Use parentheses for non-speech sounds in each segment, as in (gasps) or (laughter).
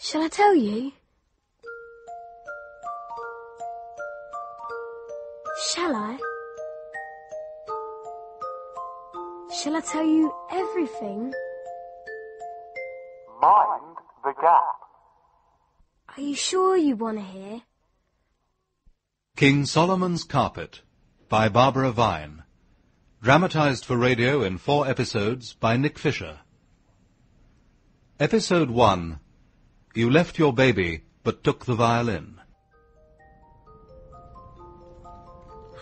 Shall I tell you? Shall I? Shall I tell you everything? Mind the gap. Are you sure you want to hear? King Solomon's Carpet by Barbara Vine. Dramatized for radio in four episodes by Nick Fisher. Episode 1 You left your baby but took the violin.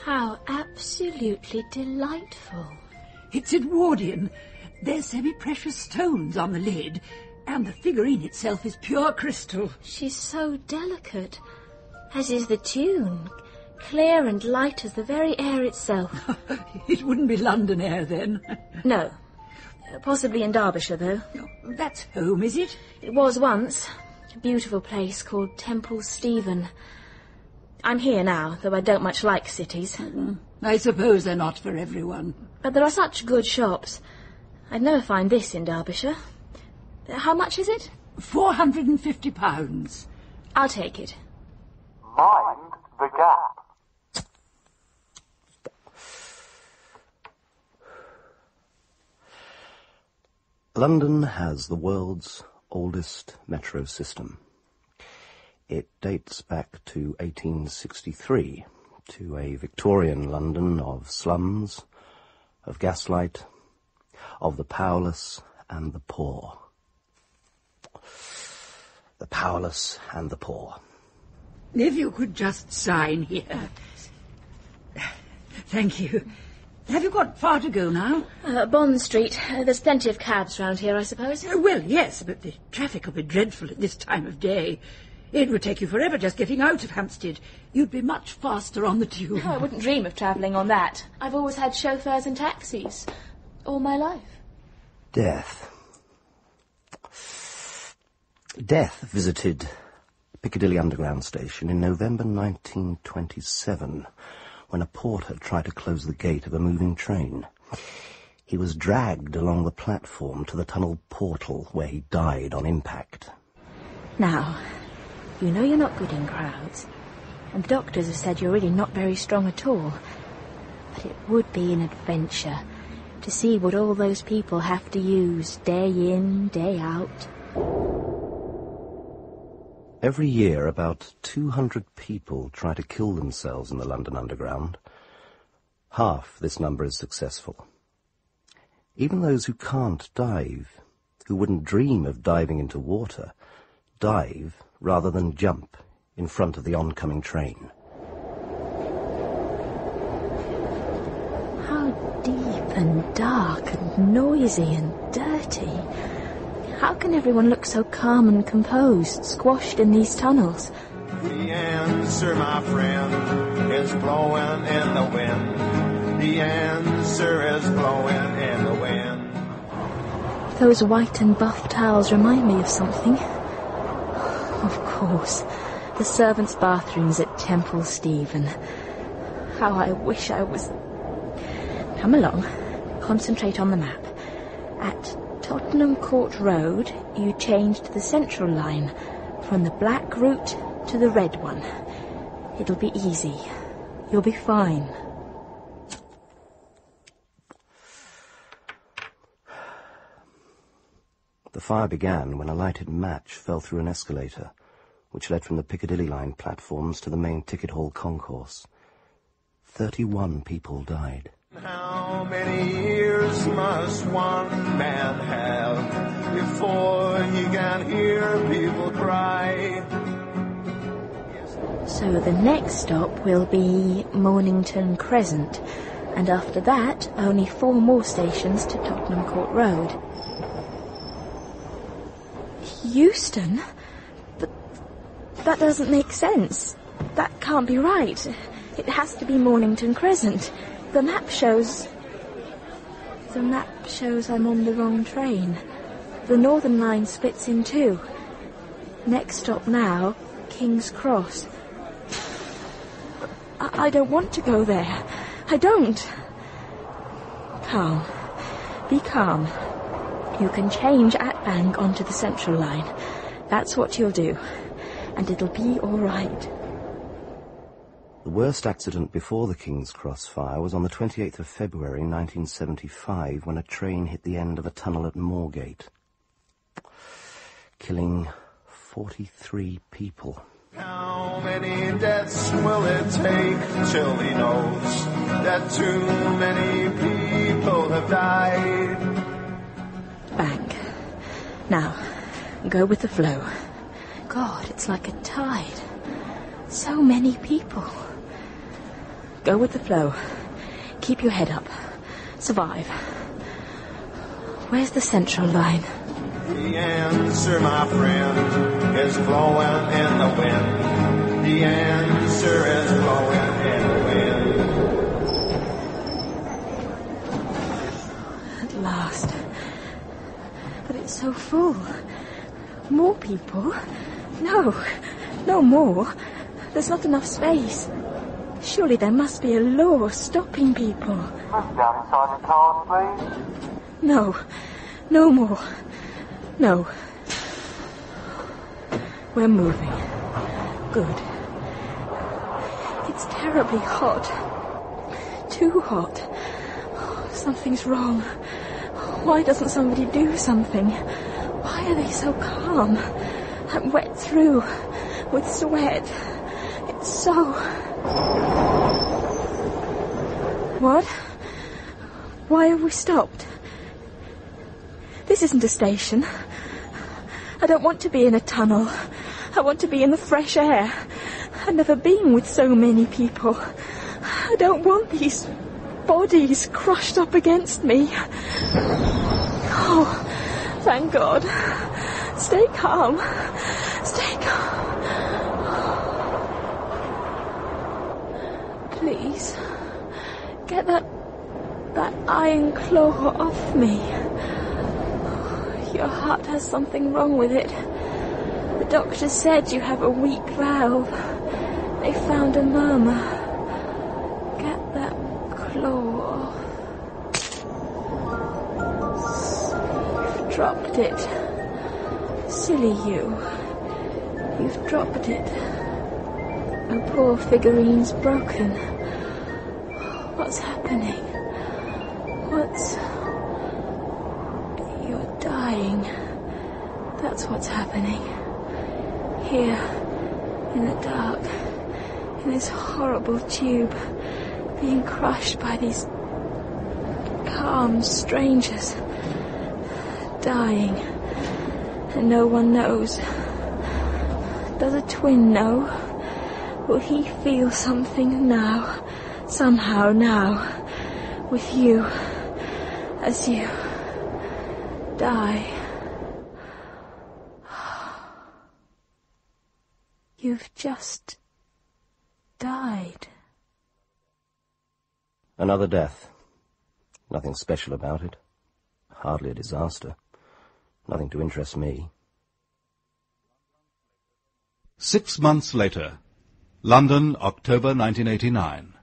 How absolutely delightful. It's Edwardian. There's semi-precious stones on the lid, and the figurine itself is pure crystal. She's so delicate, as is the tune, clear and light as the very air itself. (laughs) it wouldn't be London air then. no. Possibly in Derbyshire, though. That's home, is it? It was once. A beautiful place called Temple Stephen. I'm here now, though I don't much like cities. Mm, I suppose they're not for everyone. But there are such good shops. I'd never find this in Derbyshire. How much is it? Four hundred and fifty pounds. I'll take it. Mind the gap. London has the world's oldest metro system. It dates back to 1863, to a Victorian London of slums, of gaslight, of the powerless and the poor. The powerless and the poor. If you could just sign here. Thank you. Have you got far to go now? Uh, Bond Street. Uh, there's plenty of cabs round here, I suppose. Uh, well, yes, but the traffic will be dreadful at this time of day. It would take you forever just getting out of Hampstead. You'd be much faster on the tube. Oh, I wouldn't dream of travelling on that. I've always had chauffeurs and taxis. All my life. Death. Death visited Piccadilly Underground Station in November 1927 when a porter tried to close the gate of a moving train. He was dragged along the platform to the tunnel portal where he died on impact. Now, you know you're not good in crowds, and the doctors have said you're really not very strong at all. But it would be an adventure to see what all those people have to use day in, day out. Every year, about 200 people try to kill themselves in the London Underground. Half this number is successful. Even those who can't dive, who wouldn't dream of diving into water, dive rather than jump in front of the oncoming train. How deep and dark and noisy and dirty. How can everyone look so calm and composed, squashed in these tunnels? The answer, my friend, is blowing in the wind. The answer is blowing in the wind. Those white and buff towels remind me of something. Of course, the servants' bathrooms at Temple Stephen. How I wish I was... Come along. Concentrate on the map. At Tottenham Court Road, you changed the Central Line, from the black route to the red one. It'll be easy. You'll be fine. The fire began when a lighted match fell through an escalator, which led from the Piccadilly line platforms to the main ticket hall concourse. Thirty-one people died. How many years must one man have before he can hear people cry? So the next stop will be Mornington Crescent, and after that, only four more stations to Tottenham Court Road. Euston? But that doesn't make sense. That can't be right. It has to be Mornington Crescent. The map shows... The map shows I'm on the wrong train. The Northern Line splits in two. Next stop now, King's Cross. I, I don't want to go there. I don't. Calm. Be calm. You can change at Bank onto the Central Line. That's what you'll do. And it'll be all right. The worst accident before the King's Cross fire was on the 28th of February 1975 when a train hit the end of a tunnel at Moorgate, killing 43 people. How many deaths will it take till he knows that too many people have died? Bank. Now, go with the flow. God, it's like a tide. So many people. Go with the flow. Keep your head up. Survive. Where's the central line? The answer, my friend, is blowing in the wind. The answer is blowing in the wind. At last. But it's so full. More people? No. No more. There's not enough space. Surely there must be a law stopping people. Move down inside the cars, please. No. No more. No. We're moving. Good. It's terribly hot. Too hot. Something's wrong. Why doesn't somebody do something? Why are they so calm? I'm wet through with sweat. It's so. What? Why have we stopped? This isn't a station. I don't want to be in a tunnel. I want to be in the fresh air. I've never been with so many people. I don't want these bodies crushed up against me. Oh, thank God. Stay calm. Stay calm. Please, get that that iron claw off me. Your heart has something wrong with it. The doctor said you have a weak valve. They found a murmur. Get that claw off. You've dropped it. Silly you. You've dropped it. The poor figurine's broken. Happening? What's... You're dying. That's what's happening. Here, in the dark, in this horrible tube, being crushed by these calm strangers. Dying. And no one knows. Does a twin know? Will he feel something now? Somehow now? With you? As you die? You've just died. Another death. Nothing special about it. Hardly a disaster. Nothing to interest me. Six months later. London, October 1989.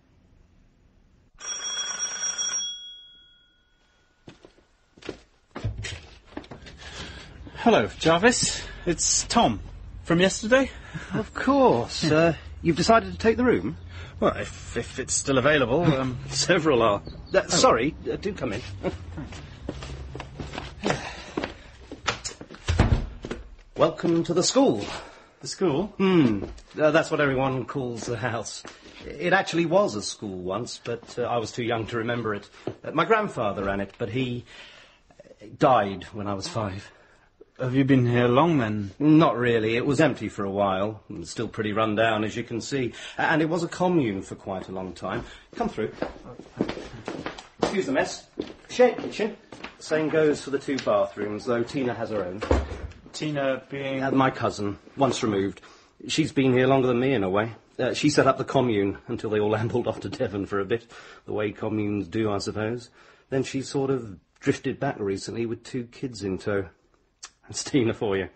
Hello, Jarvis. It's Tom. From yesterday? Of course. uh, you've decided to take the room? Well, if, if it's still available, um, (laughs) several are. Uh, Sorry, uh, do come in. (laughs) Welcome to the school. The school? Hmm. Uh, that's what everyone calls the house. It actually was a school once, but uh, I was too young to remember it. Uh, my grandfather ran it, but he uh, died when I was five. Have you been here long then? Not really. It was empty for a while. Still pretty run down, as you can see. And it was a commune for quite a long time. Come through. Excuse the mess. Shared kitchen. Same goes for the two bathrooms, though Tina has her own. Tina being. Uh, my cousin, once removed. She's been here longer than me, in a way. Uh, she set up the commune until they all (laughs) ambled off to Devon for a bit, the way communes do, I suppose. Then she sort of drifted back recently with two kids in tow. Tina for you.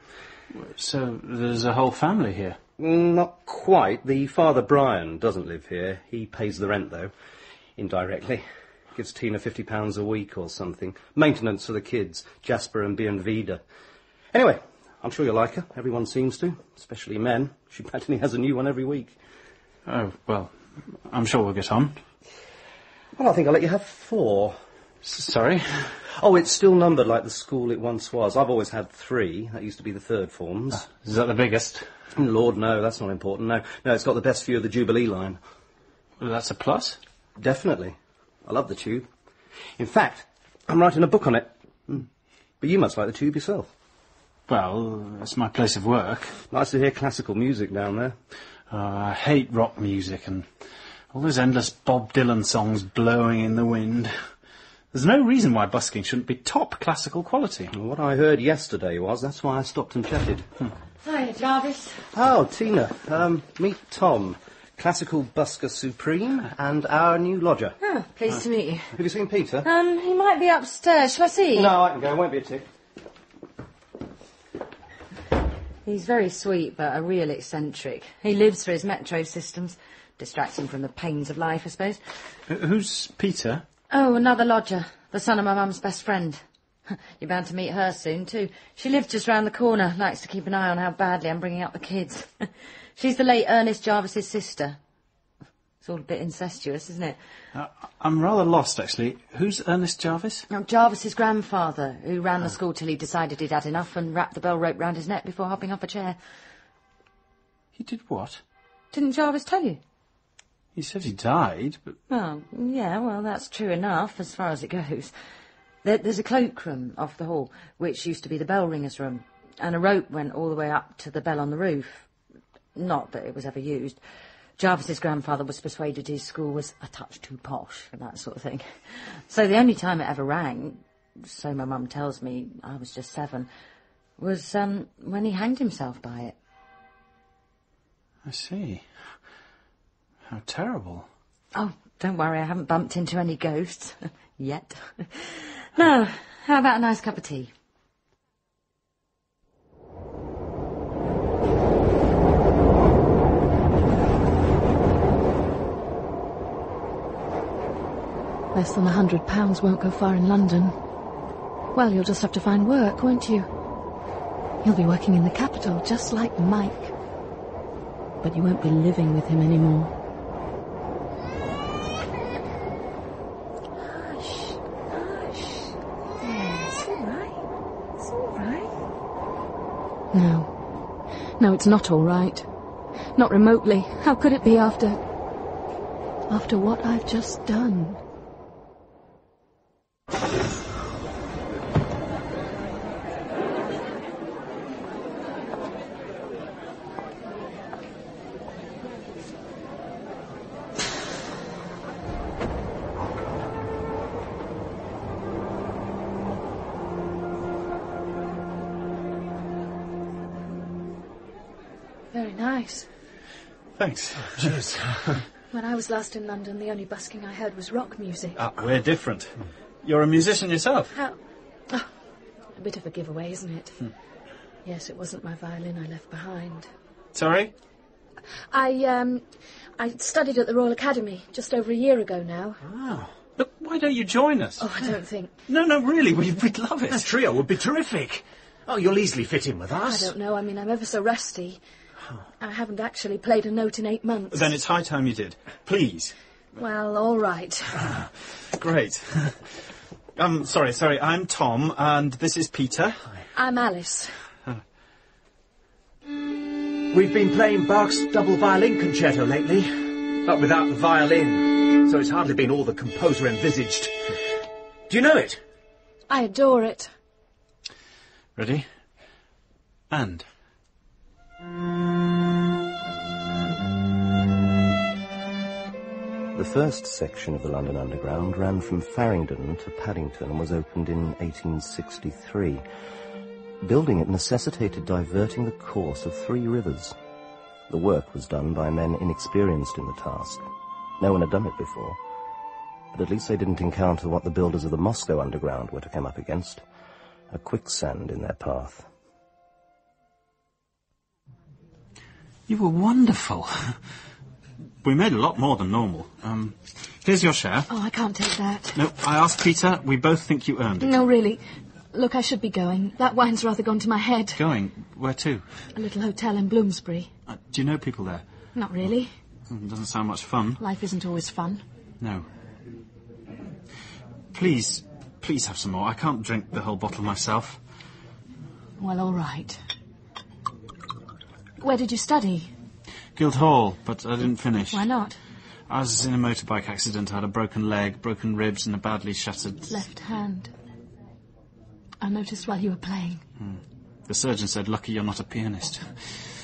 So there's a whole family here. Not quite. The father, Brian, doesn't live here. He pays the rent, though, indirectly. Gives Tina £50 a week or something. Maintenance for the kids, Jasper and Bienvida. Anyway, I'm sure you'll like her. Everyone seems to, especially men. She practically has a new one every week. Oh, well, I'm sure we'll get on. Well, I think I'll let you have four. S- sorry? Oh, it's still numbered like the school it once was. I've always had three. That used to be the third forms. Is that the biggest? Lord, no, that's not important. No, no, it's got the best view of the Jubilee line. Well, that's a plus. Definitely. I love the tube. In fact, I'm writing a book on it. Hmm. But you must like the tube yourself. Well, it's my place of work. Nice to hear classical music down there. Uh, I hate rock music and all those endless Bob Dylan songs blowing in the wind. There's no reason why busking shouldn't be top classical quality. Well, what I heard yesterday was that's why I stopped and chatted. Hi, Jarvis. Oh, Tina, um, meet Tom, classical busker supreme, and our new lodger. Oh, pleased to meet you. Have you seen Peter? Um, he might be upstairs. Shall I see? No, I can go. It Won't be a tick. He's very sweet, but a real eccentric. He lives for his metro systems. Distracts him from the pains of life, I suppose. Wh- Who's Peter? Oh, another lodger. The son of my mum's best friend. (laughs) You're bound to meet her soon, too. She lives just round the corner, likes to keep an eye on how badly I'm bringing up the kids. (laughs) She's the late Ernest Jarvis's sister. It's all a bit incestuous, isn't it? Uh, I'm rather lost, actually. Who's Ernest Jarvis? Now, Jarvis's grandfather, who ran the school till he decided he'd had enough and wrapped the bell rope round his neck before hopping off a chair. He did what? Didn't Jarvis tell you? He said he died, but Oh, yeah, well, that's true enough as far as it goes. There, there's a cloakroom off the hall, which used to be the bell ringer's room, and a rope went all the way up to the bell on the roof. Not that it was ever used. Jarvis's grandfather was persuaded his school was a touch too posh for that sort of thing. (laughs) So the only time it ever rang, so my mum tells me, I was just seven, was um, when he hanged himself by it. I see. How terrible. Oh, don't worry, I haven't bumped into any ghosts. (laughs) Yet. (laughs) now, how about a nice cup of tea? Less than a hundred pounds won't go far in London. Well, you'll just have to find work, won't you? You'll be working in the capital, just like Mike. But you won't be living with him anymore. Hush, hush. There, it's all right. It's all right. No. No, it's not all right. Not remotely. How could it be after... after what I've just done? Thanks. (laughs) Cheers. When I was last in London, the only busking I heard was rock music. Ah, we're different. You're a musician yourself. How? Oh, a bit of a giveaway, isn't it? Yes, it wasn't my violin I left behind. Sorry? I um, I studied at the Royal Academy just over a year ago now. Oh. Look, why don't you join us? Oh, I don't think. No, no, really, we, we'd love it. A it. trio would be terrific. Oh, you'll easily fit in with us. I don't know. I mean, I'm ever so rusty. I haven't actually played a note in eight months. Then it's high time you did. Please. Well, all right. (laughs) Great. um, sorry, sorry, I'm Tom, and this is Peter. I'm Alice. We've been playing Bach's double violin concerto lately, but without the violin, so it's hardly been all the composer envisaged. Do you know it? I adore it. Ready? And. The first section of the London Underground ran from Farringdon to Paddington and was opened in 1863. Building it necessitated diverting the course of three rivers. The work was done by men inexperienced in the task. No one had done it before. But at least they didn't encounter what the builders of the Moscow Underground were to come up against. A quicksand in their path. You were wonderful. (laughs) We made a lot more than normal. Um, here's your share. Oh, I can't take that. No, I asked Peter. We both think you earned it. No, really. Look, I should be going. That wine's rather gone to my head. Going? Where to? A little hotel in Bloomsbury. Uh, do you know people there? Not really. Hmm, Doesn't sound much fun. Life isn't always fun. No. Please, please have some more. I can't drink the whole bottle myself. Well, all right. Where did you study? Guildhall, but I didn't finish. Why not? I was in a motorbike accident. I had a broken leg, broken ribs, and a badly shattered. Left hand. I noticed while you were playing. Hmm. The surgeon said, "Lucky you're not a pianist."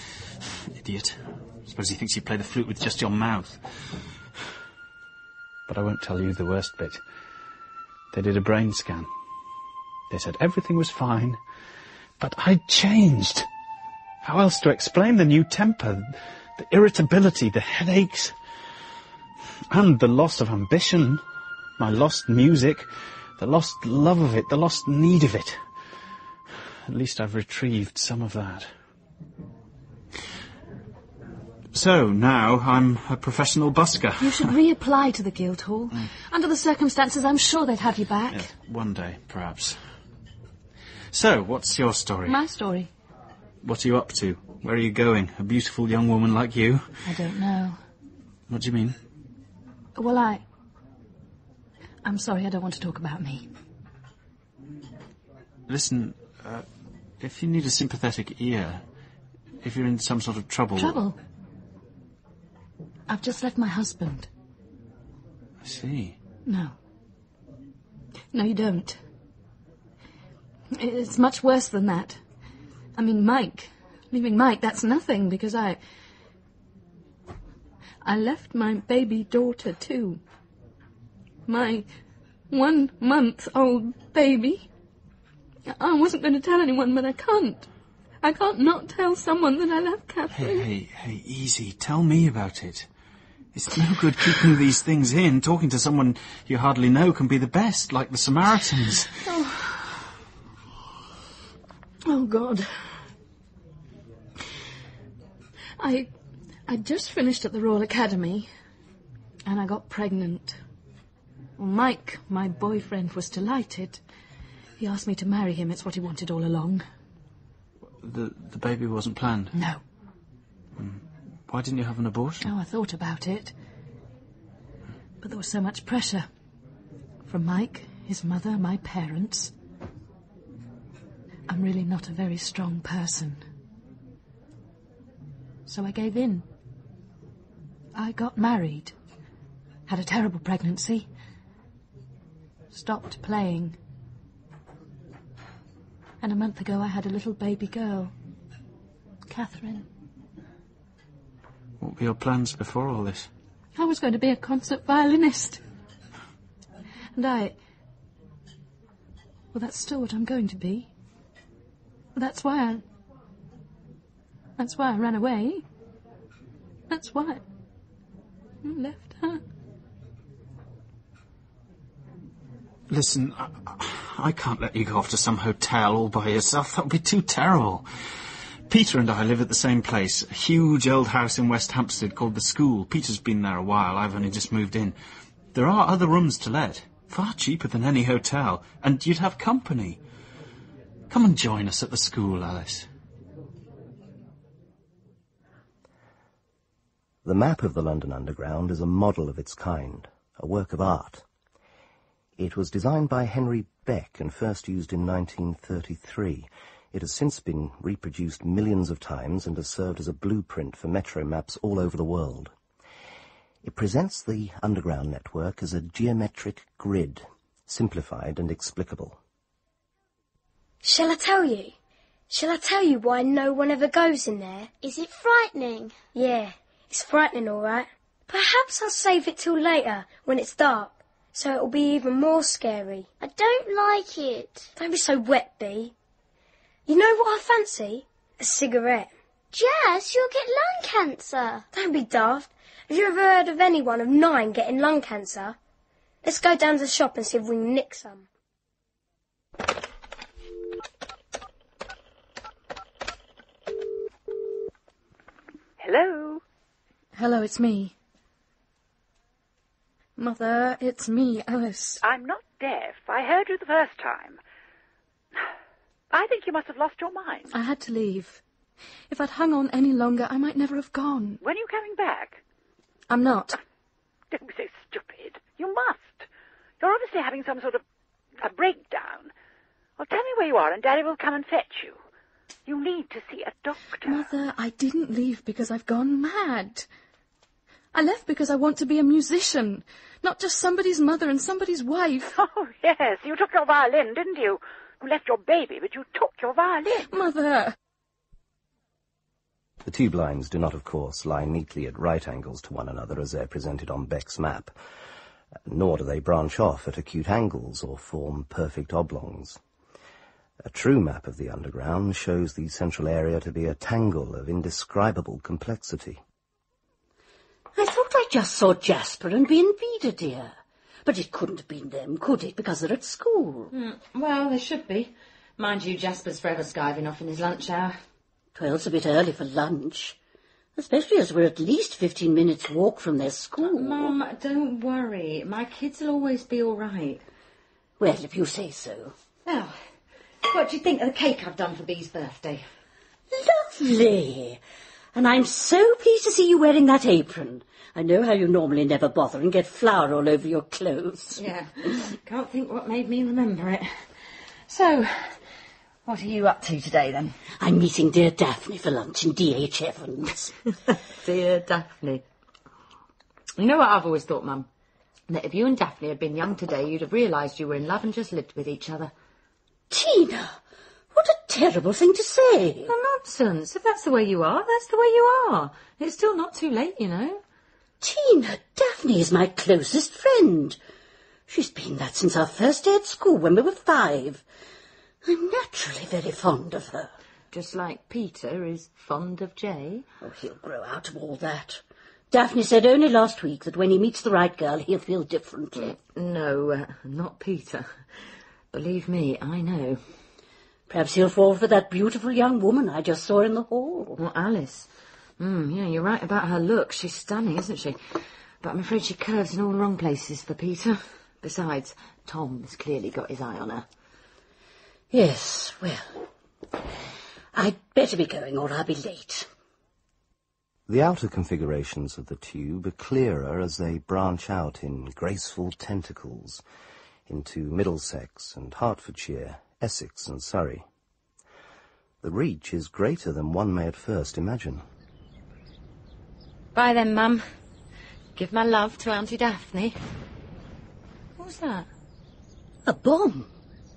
(sighs) Idiot. Suppose he thinks you play the flute with just your mouth. But I won't tell you the worst bit. They did a brain scan. They said everything was fine, but I'd changed. How else to explain the new temper, the irritability, the headaches, and the loss of ambition, my lost music, the lost love of it, the lost need of it. At least I've retrieved some of that. So now I'm a professional busker. You should (laughs) reapply to the Guildhall. Mm. Under the circumstances, I'm sure they'd have you back. Yeah, one day, perhaps. So, what's your story? My story. What are you up to? Where are you going? A beautiful young woman like you? I don't know. What do you mean? Well, I. I'm sorry, I don't want to talk about me. Listen, uh, if you need a sympathetic ear, if you're in some sort of trouble. Trouble? I've just left my husband. I see. No. No, you don't. It's much worse than that. I mean, Mike. Leaving Mike, that's nothing because I. I left my baby daughter too. My one month old baby. I wasn't going to tell anyone, but I can't. I can't not tell someone that I left Catherine. Hey, hey, hey, easy. Tell me about it. It's no good keeping these things in. Talking to someone you hardly know can be the best, like the Samaritans. Oh, oh God. I I just finished at the Royal Academy and I got pregnant. Well, Mike, my boyfriend, was delighted. He asked me to marry him. It's what he wanted all along. The the baby wasn't planned. No. Hmm. Why didn't you have an abortion? Oh, I thought about it. But there was so much pressure. From Mike, his mother, my parents. I'm really not a very strong person. So I gave in. I got married. Had a terrible pregnancy. Stopped playing. And a month ago I had a little baby girl. Catherine. What were your plans before all this? I was going to be a concert violinist. And I. Well, that's still what I'm going to be. That's why I. That's why I ran away. That's why. I left her. Listen, I, I can't let you go off to some hotel all by yourself. That would be too terrible. Peter and I live at the same place, a huge old house in West Hampstead called the School. Peter's been there a while. I've only just moved in. There are other rooms to let, far cheaper than any hotel, and you'd have company. Come and join us at the school, Alice. The map of the London Underground is a model of its kind, a work of art. It was designed by Henry Beck and first used in 1933. It has since been reproduced millions of times and has served as a blueprint for metro maps all over the world. It presents the underground network as a geometric grid, simplified and explicable. Shall I tell you? Shall I tell you why no one ever goes in there? Is it frightening? Yeah, it's frightening, all right. Perhaps I'll save it till later, when it's dark, so it'll be even more scary. I don't like it. Don't be so wet, Bee. You know what I fancy? A cigarette. Jess, you'll get lung cancer. Don't be daft. Have you ever heard of anyone of nine getting lung cancer? Let's go down to the shop and see if we can nick some. Hello? Hello, it's me. Mother, it's me, Alice. I'm not deaf. I heard you the first time. (sighs) I think you must have lost your mind. I had to leave. If I'd hung on any longer, I might never have gone. When are you coming back? I'm not. Ah, don't be so stupid. You must. You're obviously having some sort of a breakdown. Well, tell me where you are, and Daddy will come and fetch you. You need to see a doctor. Mother, I didn't leave because I've gone mad. I left because I want to be a musician, not just somebody's mother and somebody's wife. (laughs) Oh, yes, you took your violin, didn't you? You left your baby, but you took your violin. Mother! The tube lines do not, of course, lie neatly at right angles to one another as they're presented on Beck's map, nor do they branch off at acute angles or form perfect oblongs. A true map of the underground shows the central area to be a tangle of indescribable complexity. I just saw Jasper and Bienvida, dear. But it couldn't have been them, could it, because they're at school? Mm, well, they should be. Mind you, Jasper's forever skiving off in his lunch hour. Twelve's a bit early for lunch. Especially as we're at least fifteen minutes' walk from their school. Mum, don't worry. My kids will always be all right. Well, if you say so. Now, what do you think of the cake I've done for Bee's birthday? Lovely! And I'm so pleased to see you wearing that apron. I know how you normally never bother and get flour all over your clothes. Yeah, can't think what made me remember it. So, what are you up to today then? I'm meeting dear Daphne for lunch in D.H. Evans. (laughs) dear Daphne. You know what I've always thought, Mum? That if you and Daphne had been young today, you'd have realised you were in love and just lived with each other. Tina! What a terrible thing to say! Oh, nonsense. If that's the way you are, that's the way you are. It's still not too late, you know. Tina, Daphne is my closest friend. She's been that since our first day at school when we were five. I'm naturally very fond of her. Just like Peter is fond of Jay. Oh, he'll grow out of all that. Daphne said only last week that when he meets the right girl, he'll feel differently. No, uh, not Peter. Believe me, I know. Perhaps he'll fall for that beautiful young woman I just saw in the hall. Well, Alice. Mm, yeah, you're right about her look. She's stunning, isn't she? But I'm afraid she curves in all the wrong places for Peter. Besides, Tom's clearly got his eye on her. Yes, well, I'd better be going or I'll be late. The outer configurations of the tube are clearer as they branch out in graceful tentacles into Middlesex and Hertfordshire, Essex and Surrey. The reach is greater than one may at first imagine. Bye then, Mum. Give my love to Auntie Daphne. What was that? A bomb?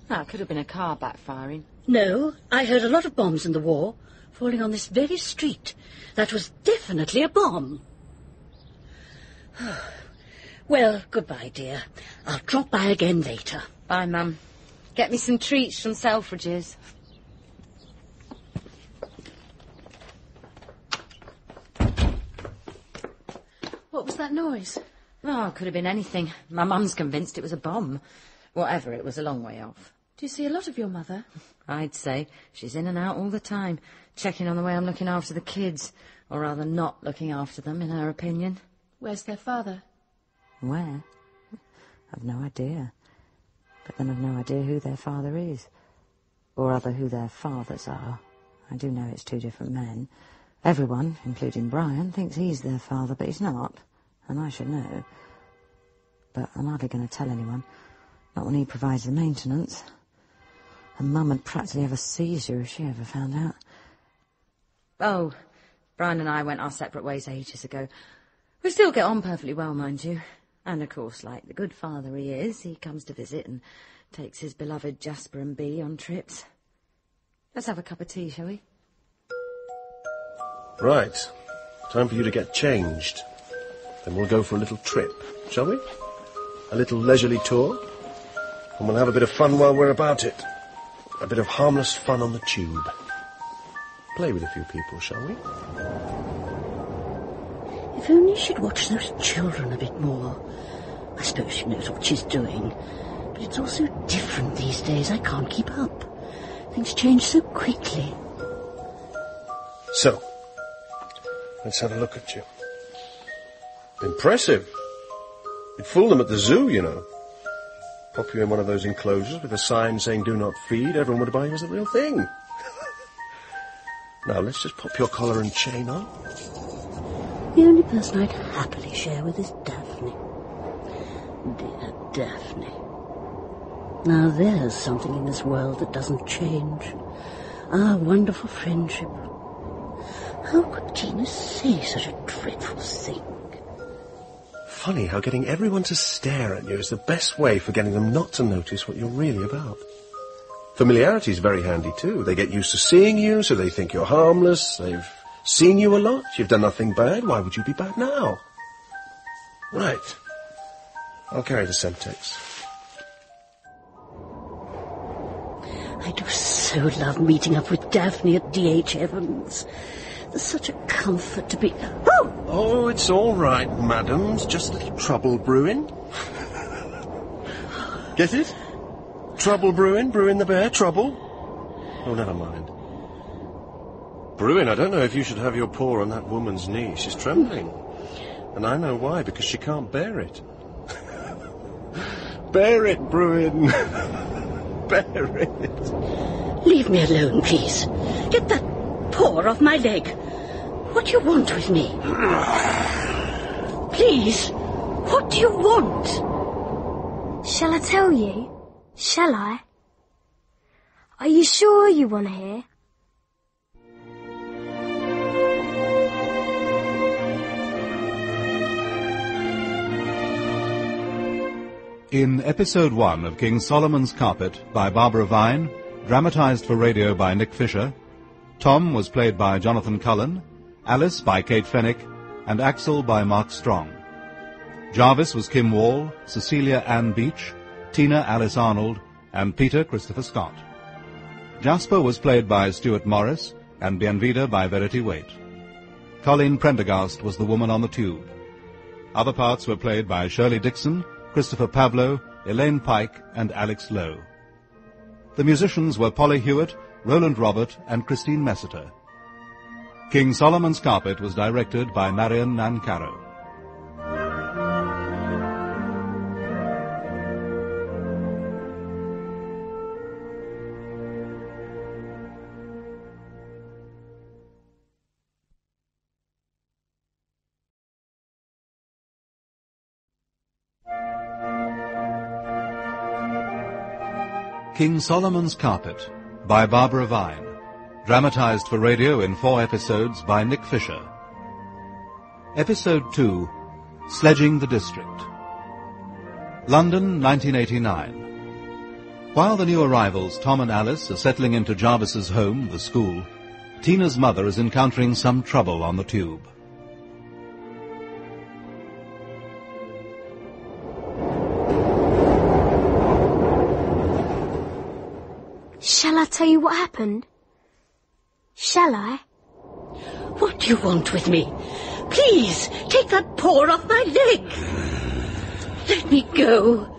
That oh, could have been a car backfiring. No, I heard a lot of bombs in the war, falling on this very street. That was definitely a bomb. (sighs) well, goodbye, dear. I'll drop by again later. Bye, Mum. Get me some treats from Selfridges. What was that noise? Oh, it could have been anything. My mum's convinced it was a bomb. Whatever, it was a long way off. Do you see a lot of your mother? (laughs) I'd say. She's in and out all the time, checking on the way I'm looking after the kids, or rather not looking after them, in her opinion. Where's their father? Where? I've no idea. But then I've no idea who their father is. Or rather who their fathers are. I do know it's two different men. Everyone, including Brian, thinks he's their father, but he's not. And I should know. But I'm hardly going to tell anyone. Not when he provides the maintenance. And Mum would practically have a seizure if she ever found out. Oh, Brian and I went our separate ways ages ago. We still get on perfectly well, mind you. And of course, like the good father he is, he comes to visit and takes his beloved Jasper and Bee on trips. Let's have a cup of tea, shall we? Right. Time for you to get changed. Then we'll go for a little trip, shall we? A little leisurely tour? And we'll have a bit of fun while we're about it. A bit of harmless fun on the tube. Play with a few people, shall we? If only she'd watch those children a bit more. I suppose she knows what she's doing. But it's all so different these days, I can't keep up. Things change so quickly. So, let's have a look at you. Impressive. It fooled them at the zoo, you know. Pop you in one of those enclosures with a sign saying do not feed, everyone would buy you as the real thing. (laughs) now, let's just pop your collar and chain on. The only person I'd happily share with is Daphne. Dear Daphne. Now there's something in this world that doesn't change. Our wonderful friendship. How could Tina say such a dreadful thing? Funny how getting everyone to stare at you is the best way for getting them not to notice what you're really about. Familiarity is very handy too. They get used to seeing you, so they think you're harmless. They've seen you a lot. You've done nothing bad. Why would you be bad now? Right. I'll carry the Semtex. I do so love meeting up with Daphne at D.H. Evans. Such a comfort to be... Oh! Oh, it's all right, madams. Just a little trouble brewing. (laughs) Get it? Trouble brewing? Brewing the bear? Trouble? Oh, never mind. Bruin, I don't know if you should have your paw on that woman's knee. She's trembling. And I know why, because she can't bear it. (laughs) bear it, Bruin. (laughs) bear it. Leave me alone, please. Get that paw off my leg. What do you want with me? Please, what do you want? Shall I tell you? Shall I? Are you sure you want to hear? In episode one of King Solomon's Carpet by Barbara Vine, dramatized for radio by Nick Fisher, Tom was played by Jonathan Cullen, Alice by Kate Fenwick, and Axel by Mark Strong. Jarvis was Kim Wall, Cecilia Ann Beach, Tina Alice Arnold, and Peter Christopher Scott. Jasper was played by Stuart Morris, and Bienvida by Verity Waite. Colleen Prendergast was the woman on the tube. Other parts were played by Shirley Dixon, Christopher Pavlo, Elaine Pyke, and Alex Lowe. The musicians were Polly Hewett, Roland Robert, and Christine Messiter. King Solomon's Carpet was directed by Marion Nancarrow. King Solomon's Carpet by Barbara Vine. Dramatized for radio in four episodes by Nick Fisher. Episode 2 Sledging the District. London, 1989. While the new arrivals, Tom and Alice, are settling into Jarvis's home, the school, Tina's mother is encountering some trouble on the tube. Tell you what happened? Shall I? What do you want with me? Please, take that paw off my leg. Let me go.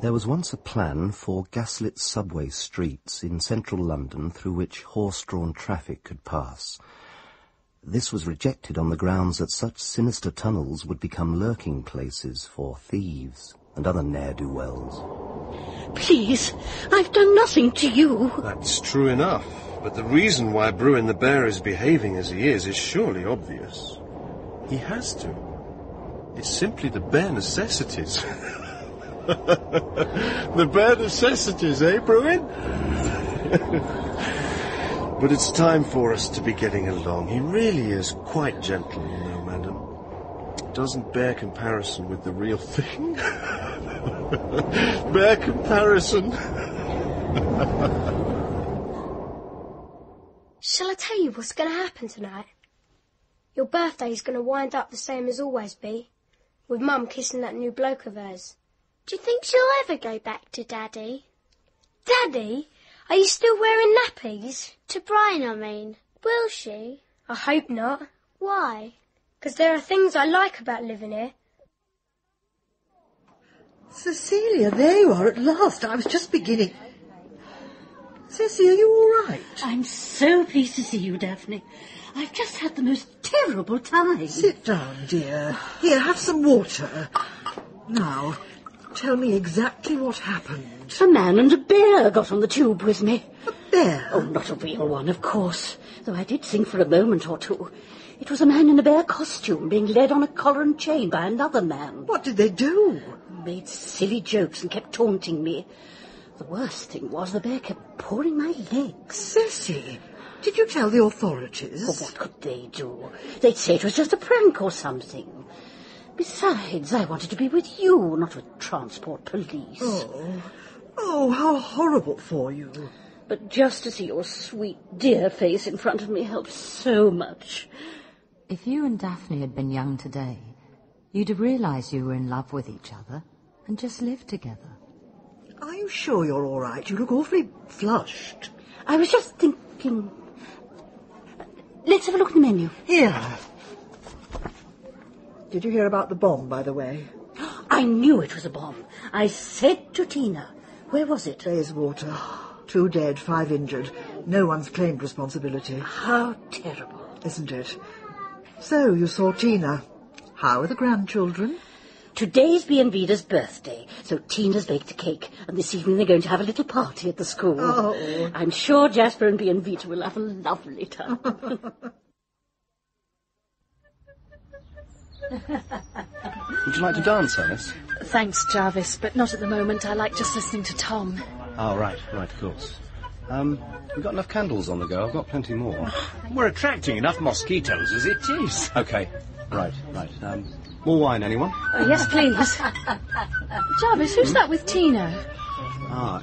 There was once a plan for gaslit subway streets in central London through which horse-drawn traffic could pass. This was rejected on the grounds that such sinister tunnels would become lurking places for thieves and other ne'er-do-wells. Please, I've done nothing to you. That's true enough. But the reason why Bruin the Bear is behaving as he is is surely obvious. He has to. It's simply the bare necessities. (laughs) the bare necessities, eh, Bruin? (laughs) but it's time for us to be getting along. He really is quite gentle, you know, madam. Doesn't bear comparison with the real thing. (laughs) (laughs) bear comparison. Shall I tell you what's going to happen tonight? Your birthday's going to wind up the same as always, be, with Mum kissing that new bloke of hers. Do you think she'll ever go back to Daddy? Daddy, are you still wearing nappies? To Brian, I mean. Will she? I hope not. Why? Because there are things I like about living here. Cecilia, there you are at last. I was just beginning. Ceci, are you all right? I'm so pleased to see you, Daphne. I've just had the most terrible time. Sit down, dear. Here, have some water. Now, Tell me exactly what happened. A man and a bear got on the tube with me. A bear? Oh, not a real one, of course. Though I did think for a moment or two. It was a man in a bear costume being led on a collar and chain by another man. What did they do? Made silly jokes and kept taunting me. The worst thing was the bear kept pawing my legs. Cissy, did you tell the authorities? Oh, what could they do? They'd say it was just a prank or something. Besides, I wanted to be with you, not with transport police. Oh, oh, how horrible for you. But just to see your sweet, dear face in front of me helped so much. If you and Daphne had been young today, you'd have realised you were in love with each other and just live together. Are you sure you're all right? You look awfully flushed. I was just thinking... Let's have a look at the menu. Here. Did you hear about the bomb, by the way? (gasps) I knew it was a bomb. I said to Tina. Where was it? Bayswater. Two dead, five injured. No one's claimed responsibility. How terrible. Isn't it? So, you saw Tina. How are the grandchildren? Today's Bienvida's birthday, so Tina's baked a cake, and this evening they're going to have a little party at the school. Oh. I'm sure Jasper and Bienvida will have a lovely time. (laughs) Would you like to dance, Alice? Thanks, Jarvis, but not at the moment. I like just listening to Tom. Oh, right, right, of course. Um, we've got enough candles on the go. I've got plenty more. We're attracting enough mosquitoes as it is. Okay, right, right. Um, more wine, anyone? Uh, yes, please. Jarvis, who's that with Tina? Ah, uh,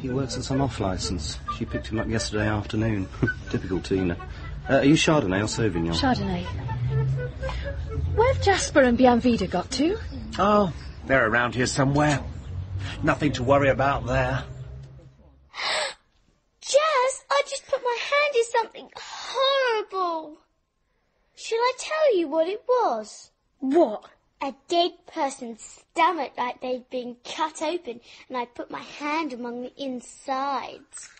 he works at some off licence. She picked him up yesterday afternoon. (laughs) Typical Tina. Uh, are you Chardonnay or Sauvignon? Chardonnay. Where've Jasper and Bienvida got to? Oh, they're around here somewhere. Nothing to worry about there. Jazz, I just put my hand in something horrible. Shall I tell you what it was? What? A dead person's stomach like they'd been cut open and I put my hand among the insides.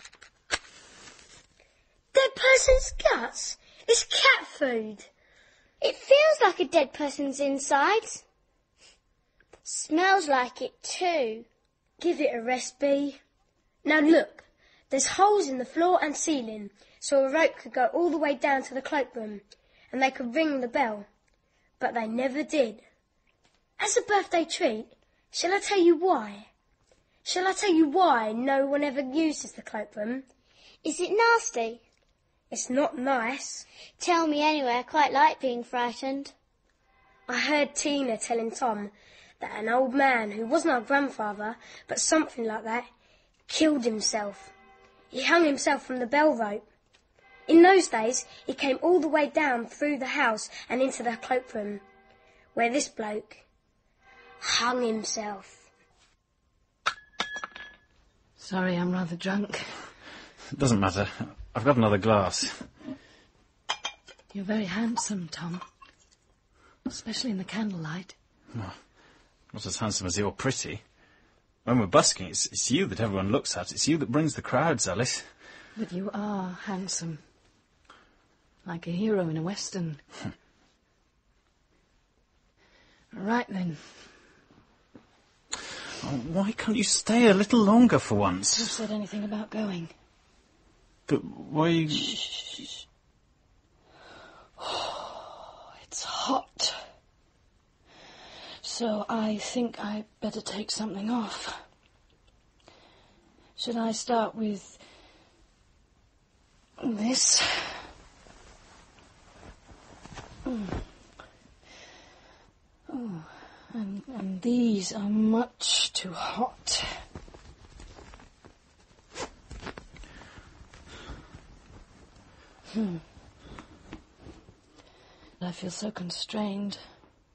Dead person's guts? It's cat food. It feels like a dead person's insides. Smells like it too. Give it a rest, Bee. Now look, there's holes in the floor and ceiling, so a rope could go all the way down to the cloakroom, and they could ring the bell. But they never did. As a birthday treat, shall I tell you why? Shall I tell you why no one ever uses the cloakroom? Is it nasty? It's not nice. Tell me anyway, I quite like being frightened. I heard Tina telling Tom that an old man who wasn't our grandfather, but something like that, killed himself. He hung himself from the bell rope. In those days, he came all the way down through the house and into the cloakroom, where this bloke hung himself. Sorry, I'm rather drunk. It doesn't matter. I've got another glass. You're very handsome, Tom. Especially in the candlelight. Oh, not as handsome as you're pretty. When we're busking, it's, it's you that everyone looks at. It's you that brings the crowds, Alice. But you are handsome. Like a hero in a western. (laughs) right then. Oh, why can't you stay a little longer for once? Who said anything about going? But why... Shh. Oh, (sighs) it's hot. So I think I better take something off. Should I start with this? Oh, and, and these are much too hot. Hmm. I feel so constrained,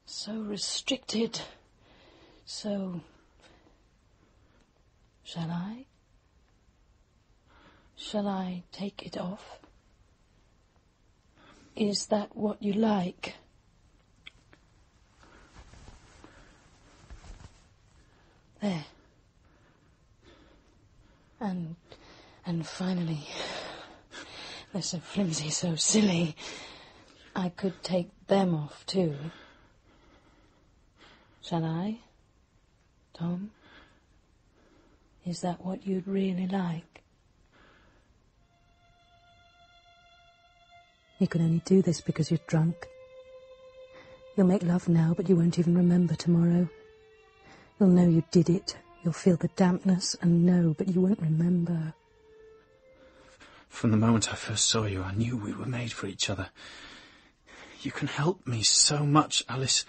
so restricted, so. Shall I? Shall I take it off? Is that what you like? There. And, and finally, they're so flimsy, so silly. I could take them off too. Shall I? Tom? Is that what you'd really like? You can only do this because you're drunk. You'll make love now, but you won't even remember tomorrow. You'll know you did it. You'll feel the dampness and know, but you won't remember. From the moment I first saw you, I knew we were made for each other. You can help me so much, Alice.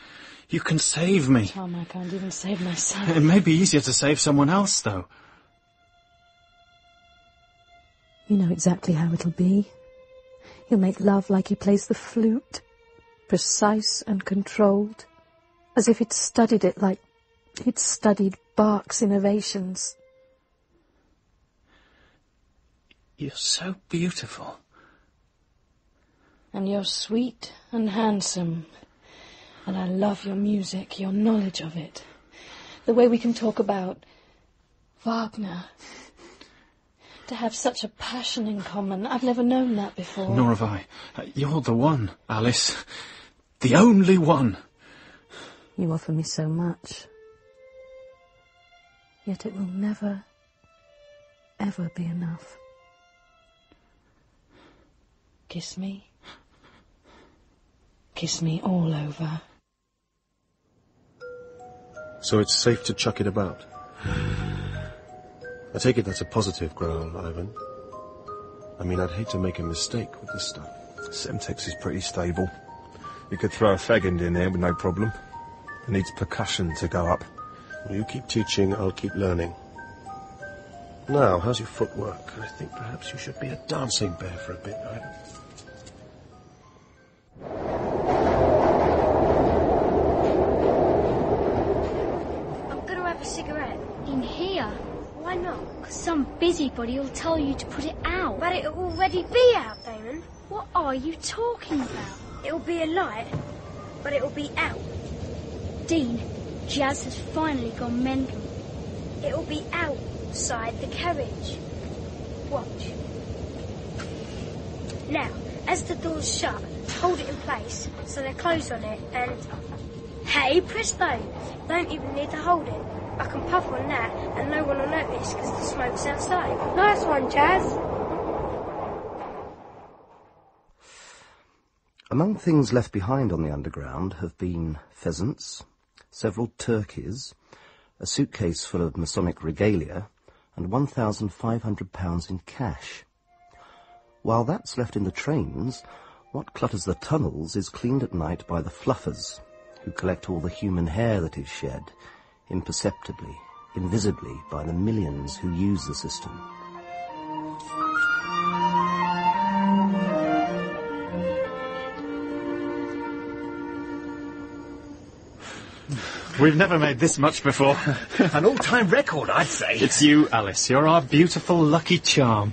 You can save me. Tom, I can't even save myself. It may be easier to save someone else, though. You know exactly how it'll be. He'll make love like he plays the flute, precise and controlled, as if he'd studied it like he'd studied Bach's innovations. You're so beautiful. And you're sweet and handsome. And I love your music, your knowledge of it. The way we can talk about Wagner. To have such a passion in common. I've never known that before. Nor have I. Uh, You're the one, Alice. The only one. You offer me so much. Yet it will never, ever be enough. Kiss me. Kiss me all over. So it's safe to chuck it about. I take it that's a positive growl, Ivan. I mean, I'd hate to make a mistake with this stuff. Semtex is pretty stable. You could throw a fag end in there with no problem. It needs percussion to go up. Well, you keep teaching, I'll keep learning. Now, how's your footwork? I think perhaps you should be a dancing bear for a bit, Ivan. Busybody will tell you to put it out. But it'll already be out, Damon. What are you talking about? It'll be a light, but it'll be out. Dean, Jazz has finally gone mental. It'll be outside the carriage. Watch. Now, as the door's shut, hold it in place so they're closed on it and... Hey, presto! Don't even need to hold it. I can puff on that and no one will notice because the smoke's outside. Nice one, Jazz. Among things left behind on the underground have been pheasants, several turkeys, a suitcase full of Masonic regalia, and £1,500 in cash. While that's left in the trains, what clutters the tunnels is cleaned at night by the fluffers, who collect all the human hair that is shed, imperceptibly, invisibly by the millions who use the system. We've never made this much before. (laughs) An all-time record, I'd say. It's you, Alice. You're our beautiful lucky charm.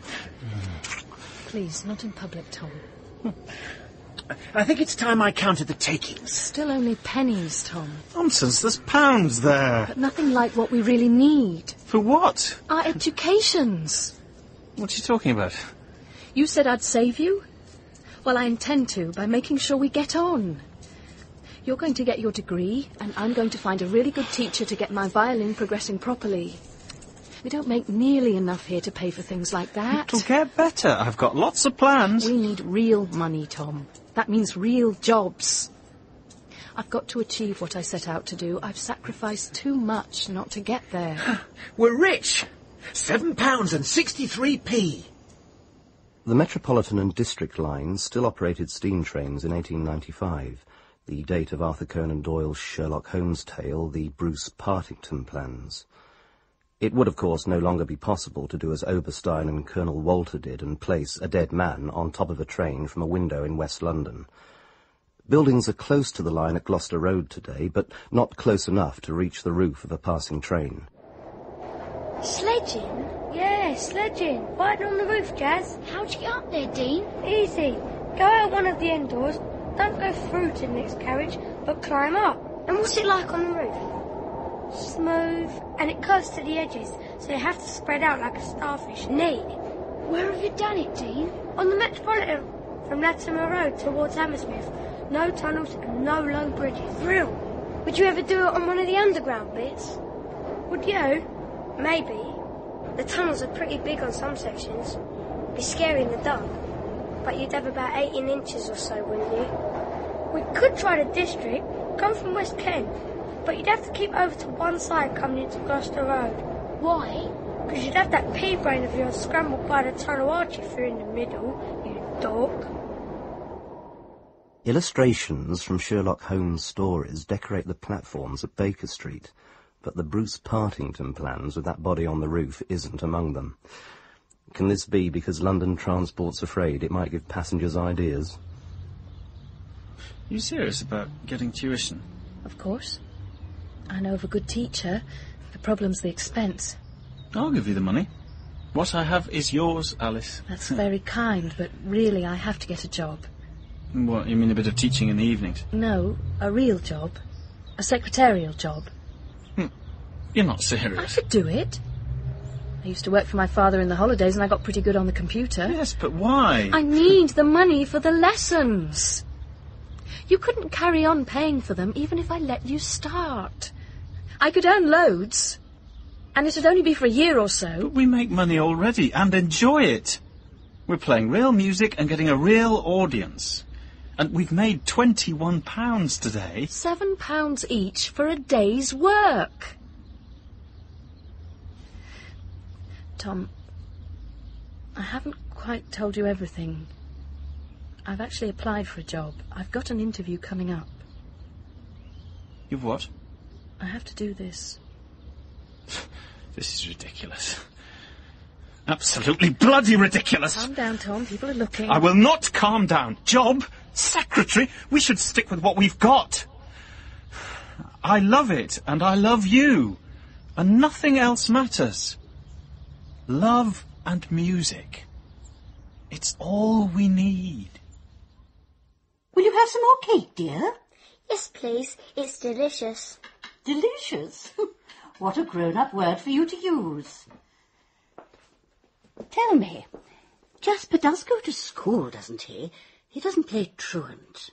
Please, not in public, Tom. (laughs) I think it's time I counted the takings. Still only pennies, Tom. Nonsense, there's pounds there. But nothing like what we really need. For what? Our educations. What are you talking about? You said I'd save you? Well, I intend to by making sure we get on. You're going to get your degree, and I'm going to find a really good teacher to get my violin progressing properly. We don't make nearly enough here to pay for things like that. It'll get better. I've got lots of plans. We need real money, Tom. That means real jobs. I've got to achieve what I set out to do. I've sacrificed too much not to get there. (laughs) We're rich. Seven pounds and sixty-three p. The Metropolitan and District lines still operated steam trains in 1895, the date of Arthur Conan Doyle's Sherlock Holmes tale, The Bruce Partington Plans. It would, of course, no longer be possible to do as Oberstein and Colonel Walter did and place a dead man on top of a train from a window in West London. Buildings are close to the line at Gloucester Road today, but not close enough to reach the roof of a passing train. Sledging? Yeah, sledging. Right on the roof, Jazz. How'd you get up there, Dean? Easy. Go out one of the end doors. Don't go through to the next carriage, but climb up. And what's it like on the roof? Smooth, and it curves to the edges, so you have to spread out like a starfish. Neat. Where have you done it, Dean? On the Metropolitan, from Latimer Road towards Hammersmith. No tunnels and no low bridges. Real. Would you ever do it on one of the underground bits? Would you? Maybe. The tunnels are pretty big on some sections. Be scary in the dark. But you'd have about 18 inches or so, wouldn't you? We could try the district, come from West Ken, but you'd have to keep over to one side coming into Gloucester Road. Why? Because you'd have that pea brain of yours scrambled by the tunnel arch if you're in the middle, you dog. Illustrations from Sherlock Holmes stories decorate the platforms at Baker Street, but the Bruce Partington plans with that body on the roof isn't among them. Can this be because London Transport's afraid it might give passengers ideas? You serious about getting tuition? Of course. I know of a good teacher. The problem's the expense. I'll give you the money. What I have is yours, Alice. That's (laughs) very kind, but really I have to get a job. What, you mean a bit of teaching in the evenings? No, a real job. A secretarial job. Hmm. You're not serious. I could do it. I used to work for my father in the holidays and I got pretty good on the computer. Yes, but why? I need the money for the lessons. You couldn't carry on paying for them even if I let you start. I could earn loads. And it'd only be for a year or so. But we make money already and enjoy it. We're playing real music and getting a real audience. And we've made £21 today. Seven pounds each for a day's work. Tom, I haven't quite told you everything. I've actually applied for a job. I've got an interview coming up. You've what? I have to do this. (laughs) This is ridiculous. Absolutely bloody ridiculous. Calm down, Tom. People are looking. I will not calm down. Job, secretary, we should stick with what we've got. I love it, and I love you, and nothing else matters. Love and music. It's all we need. Will you have some more cake, dear? Yes, please. It's delicious. Delicious. (laughs) what a grown-up word for you to use. Tell me, Jasper does go to school, doesn't he? He doesn't play truant.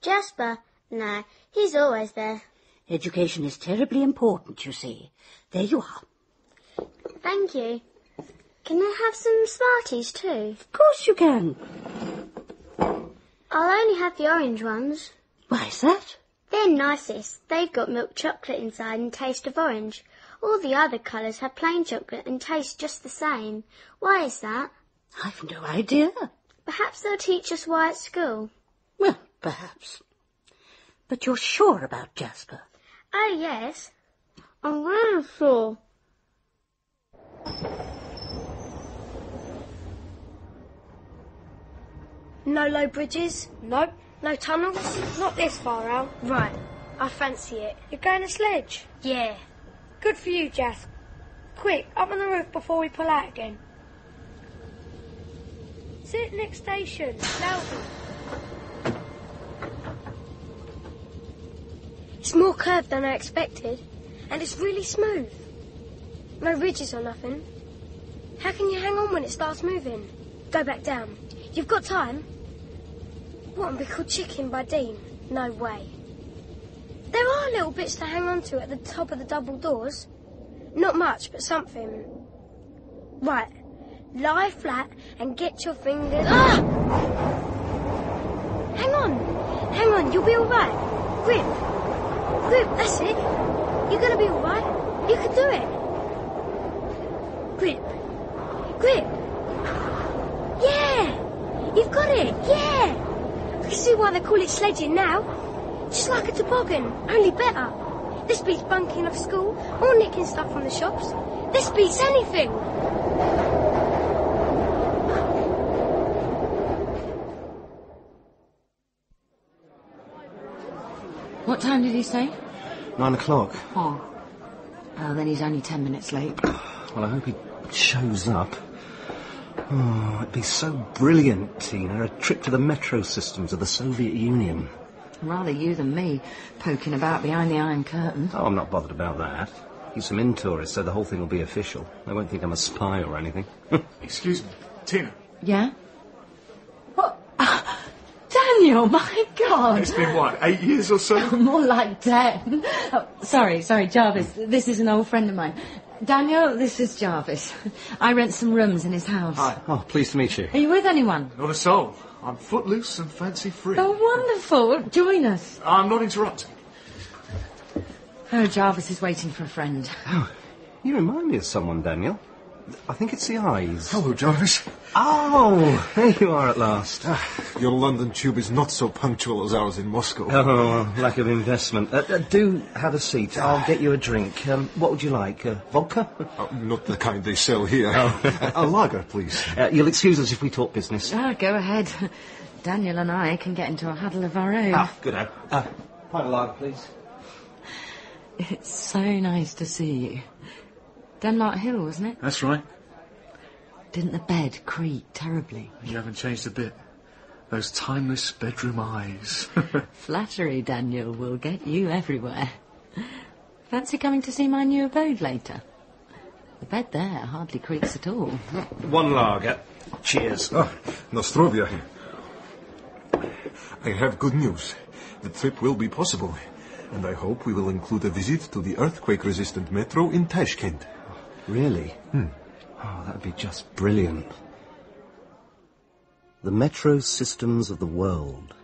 Jasper? No, he's always there. Education is terribly important, you see. There you are. Thank you. Can I have some Smarties too? Of course you can. I'll only have the orange ones. Why's that? They're nicest. They've got milk chocolate inside and taste of orange. All the other colours have plain chocolate and taste just the same. Why is that? I've no idea. Perhaps they'll teach us why at school. Well, perhaps. But you're sure about Jasper? Oh, yes. I'm really sure. No low bridges? Nope. No tunnels? Not this far out. Right. I fancy it. You're going to sledge? Yeah. Good for you, Jas. Quick, up on the roof before we pull out again. Sit next station. Loudon. It's more curved than I expected, and it's really smooth. No ridges or nothing. How can you hang on when it starts moving? Go back down. You've got time? What, and be called Chicken by Dean? No way. There are little bits to hang on to at the top of the double doors. Not much, but something. Right. Lie flat and get your fingers. Ah! Hang on. Hang on, you'll be alright. Grip. Grip, that's it. You're gonna be alright. You can do it. Grip. Grip. Yeah! You've got it! Yeah! I can see why they call it sledging now. Just like a toboggan, only better. This beats bunking off school or nicking stuff from the shops. This beats anything. What time did he say? Nine o'clock. Oh. Oh, then he's only ten minutes late. Well, I hope he shows up. Oh, it'd be so brilliant, Tina. A trip to the metro systems of the Soviet Union. Rather you than me, poking about behind the Iron Curtain. Oh, I'm not bothered about that. Keep some in tourists so the whole thing will be official. They won't think I'm a spy or anything. (laughs) Excuse me, Tina. Yeah? Danny! (laughs) Daniel, my God. It's been, what, eight years or so? (laughs) More like ten. Oh, sorry, sorry, Jarvis. This is an old friend of mine. Daniel, this is Jarvis. I rent some rooms in his house. Hi. Oh, pleased to meet you. Are you with anyone? Not a soul. I'm footloose and fancy free. Oh, wonderful. Join us. I'm not interrupting. Oh, Jarvis is waiting for a friend. Oh, you remind me of someone, Daniel. I think it's the eyes. Hello, Jarvis. Oh, there you are at last. Your London tube is not so punctual as ours in Moscow. Oh, lack of investment. Uh, uh, do have a seat. I'll get you a drink. Um, what would you like? Uh, vodka? Oh, not the kind they sell here. (laughs) a, a lager, please. Uh, you'll excuse us if we talk business. Ah, go ahead. Daniel and I can get into a huddle of our own. Ah, good. Uh, uh, pint of lager, please. It's so nice to see you. Denmark Hill, wasn't it? That's right. Didn't the bed creak terribly? You haven't changed a bit. Those timeless bedroom eyes. (laughs) Flattery, Daniel, will get you everywhere. Fancy coming to see my new abode later? The bed there hardly creaks at all. One lager. Cheers. Oh, Nostrovia. I have good news. The trip will be possible. And I hope we will include a visit to the earthquake-resistant metro in Tashkent. Really? Hmm. Oh, that would be just brilliant. The Metro Systems of the World.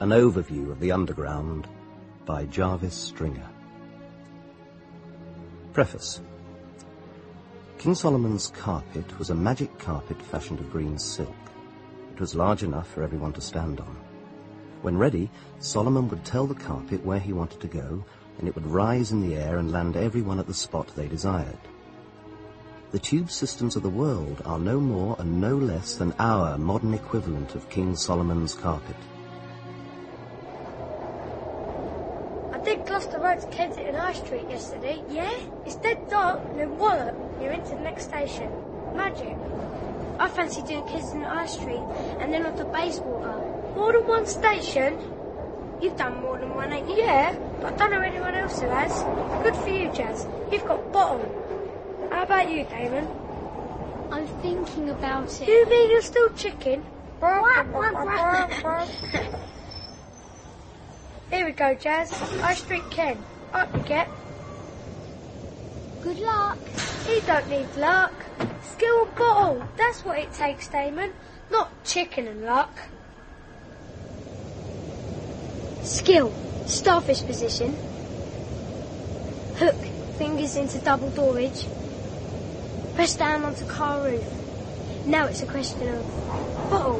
An overview of the underground by Jarvis Stringer. Preface. King Solomon's carpet was a magic carpet fashioned of green silk. It was large enough for everyone to stand on. When ready, Solomon would tell the carpet where he wanted to go, and it would rise in the air and land everyone at the spot they desired. The tube systems of the world are no more and no less than our modern equivalent of King Solomon's carpet. I did Gloucester Road to Kensington High Street yesterday. Yeah? It's dead dark and then wallop, you're into the next station. Magic. I fancy doing Kensington High Street and then on to Bayswater. Uh, more than one station? You've done more than one, ain't you? Yeah, but I don't know anyone else who has. Good for you, Jazz. You've got bottom. How about you, Damon? I'm thinking about it. You mean you're still chicken? Here we go, Jazz. High Street Ken. Up you get. Good luck. He don't need luck. Skill and bottle. That's what it takes, Damon. Not chicken and luck. Skill. Starfish position. Hook. Fingers into double doorage. Press down onto car roof. Now it's a question of bottle.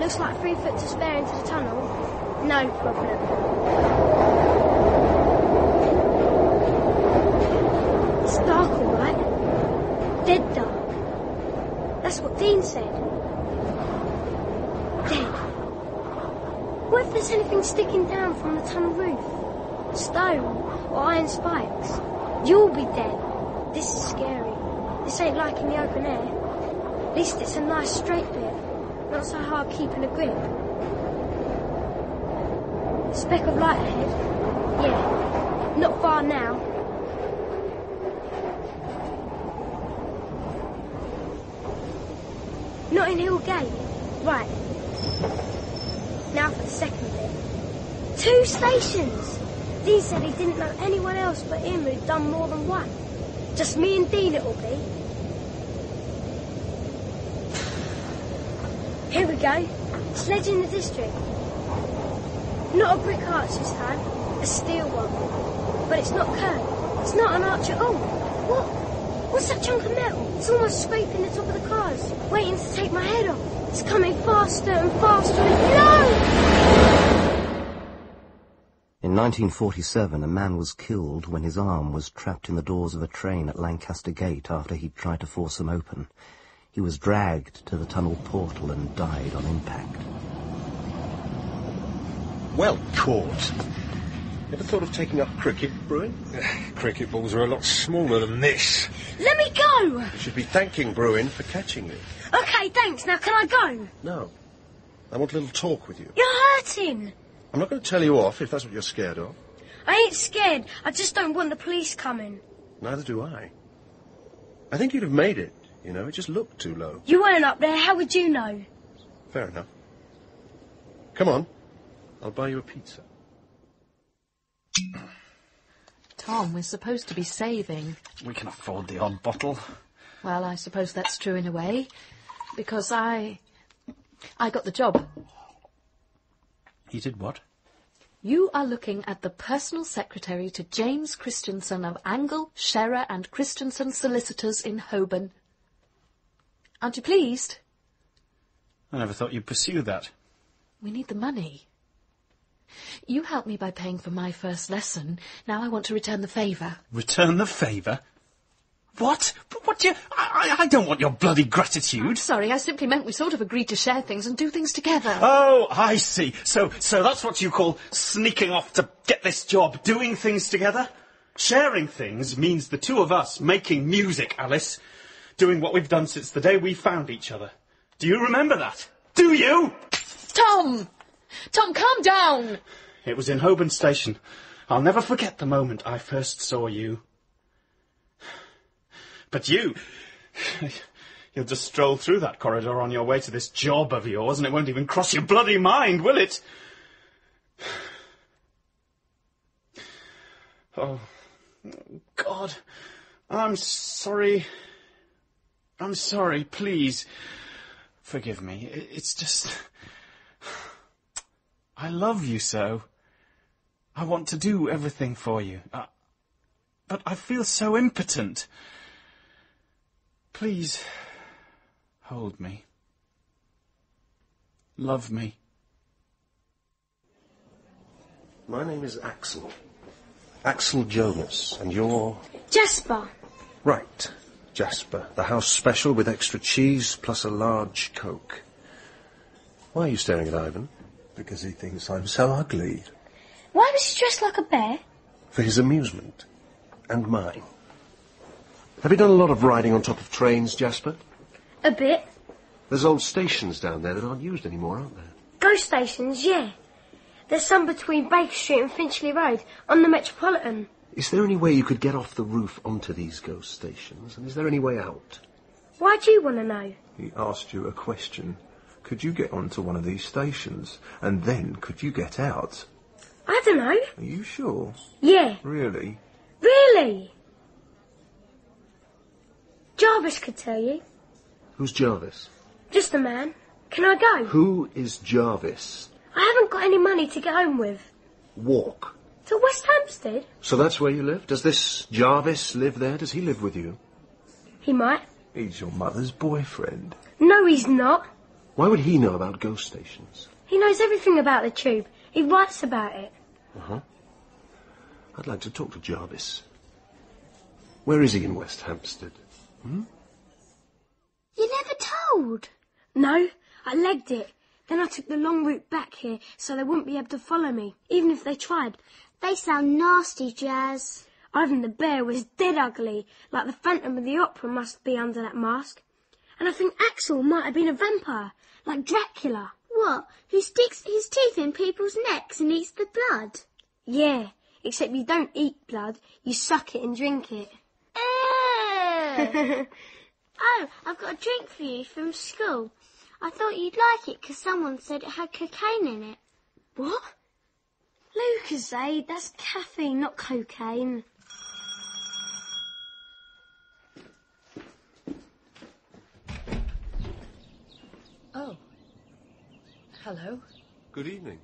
Looks like three foot to spare into the tunnel. No problem. It's dark, all right. Dead dark. That's what Dean said. Dead. What if there's anything sticking down from the tunnel roof? Stone or iron spikes? You'll be dead. This is scary. This ain't like in the open air. At least it's a nice straight bit. Not so hard keeping a grip. A speck of light ahead? Yeah. Not far now. Notting Hill Gate? Right. Now for the second bit. Two stations! Dean said he didn't know anyone else but him who'd done more than one. Just me and Dean it'll be. Here we go. Sledge in the district. Not a brick arch this time, a steel one. But it's not curved. It's not an arch at all. What? What's that chunk of metal? It's almost scraping the top of the cars, waiting to take my head off. It's coming faster and faster and no! In 1947, a man was killed when his arm was trapped in the doors of a train at Lancaster Gate after he'd tried to force them open. He was dragged to the tunnel portal and died on impact. Well caught. Ever thought of taking up cricket, Bruin? (sighs) Cricket balls are a lot smaller than this. Let me go! You should be thanking Bruin for catching you. Okay, thanks. Now can I go? No. I want a little talk with you. You're hurting. I'm not going to tell you off if that's what you're scared of. I ain't scared. I just don't want the police coming. Neither do I. I think you'd have made it. You know, it just looked too low. You weren't up there. How would you know? Fair enough. Come on. I'll buy you a pizza. Tom, we're supposed to be saving. We can afford the odd bottle. Well, I suppose that's true in a way. Because I. I got the job. You did what? You are looking at the personal secretary to James Christensen of Angle, Scherer and Christensen Solicitors in Holborn. Aren't you pleased? I never thought you'd pursue that. We need the money. You helped me by paying for my first lesson. Now I want to return the favour. Return the favour? What? What do you... I, I, I don't want your bloody gratitude. Sorry, I simply meant we sort of agreed to share things and do things together. Oh, I see. So, so that's what you call sneaking off to get this job, doing things together? Sharing things means the two of us making music, Alice. Doing what we've done since the day we found each other. Do you remember that? Do you? Tom! Tom, calm down! It was in Holborn Station. I'll never forget the moment I first saw you. But you... (sighs) You'll just stroll through that corridor on your way to this job of yours and it won't even cross your bloody mind, will it? (sighs) Oh, God. I'm sorry. I'm sorry, please. Forgive me. It's just... (sighs) I love you so. I want to do everything for you. Uh, but I feel so impotent. Please, hold me. Love me. My name is Axel. Axel Jonas, and you're... Jasper. Right, Jasper. The house special with extra cheese plus a large Coke. Why are you staring at Ivan? Because he thinks I'm so ugly. Why was he dressed like a bear? For his amusement. And mine. Have you done a lot of riding on top of trains, Jasper? A bit. There's old stations down there that aren't used anymore, aren't there? Ghost stations, yeah. There's some between Baker Street and Finchley Road on the Metropolitan. Is there any way you could get off the roof onto these ghost stations? And is there any way out? Why do you want to know? He asked you a question. Could you get onto one of these stations? And then could you get out? I don't know. Are you sure? Yeah, Really? really. Jarvis could tell you. Who's Jarvis? Just a man. Can I go? Who is Jarvis? I haven't got any money to get home with. Walk. To West Hampstead? So that's where you live? Does this Jarvis live there? Does he live with you? He might. He's your mother's boyfriend. No, he's not. Why would he know about ghost stations? He knows everything about the tube. He writes about it. Uh-huh. I'd like to talk to Jarvis. Where is he in West Hampstead? Hmm? You never told. No, I legged it. Then I took the long route back here so they wouldn't be able to follow me, even if they tried. They sound nasty, Jazz. Ivan the bear was dead ugly, like the Phantom of the Opera must be under that mask. And I think Axel might have been a vampire, like Dracula. What? Who sticks his teeth in people's necks and eats the blood? Yeah, except you don't eat blood, you suck it and drink it. (laughs) oh, I've got a drink for you from school. I thought you'd like it because someone said it had cocaine in it. What? Lucozade, eh? that's caffeine, not cocaine. Oh. Hello. Good evening.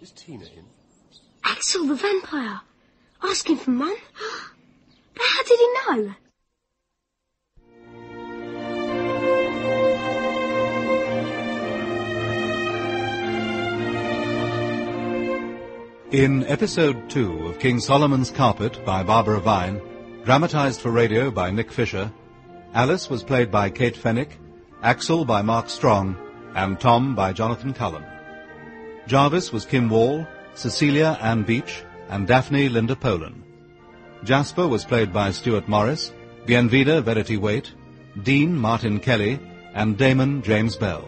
Is Tina in? Axel the vampire. Asking for Mum? (gasps) But how did he know? In episode two of King Solomon's Carpet by Barbara Vine, dramatized for radio by Nick Fisher, Alice was played by Kate Fenwick, Axel by Mark Strong, and Tom by Jonathan Cullen. Jarvis was Kim Wall, Cecilia Ann Beach, and Daphne Linda Polan. Jasper was played by Stuart Morris, Bienvida Verity Waite, Dean Martin Kelly, and Damon James Bell.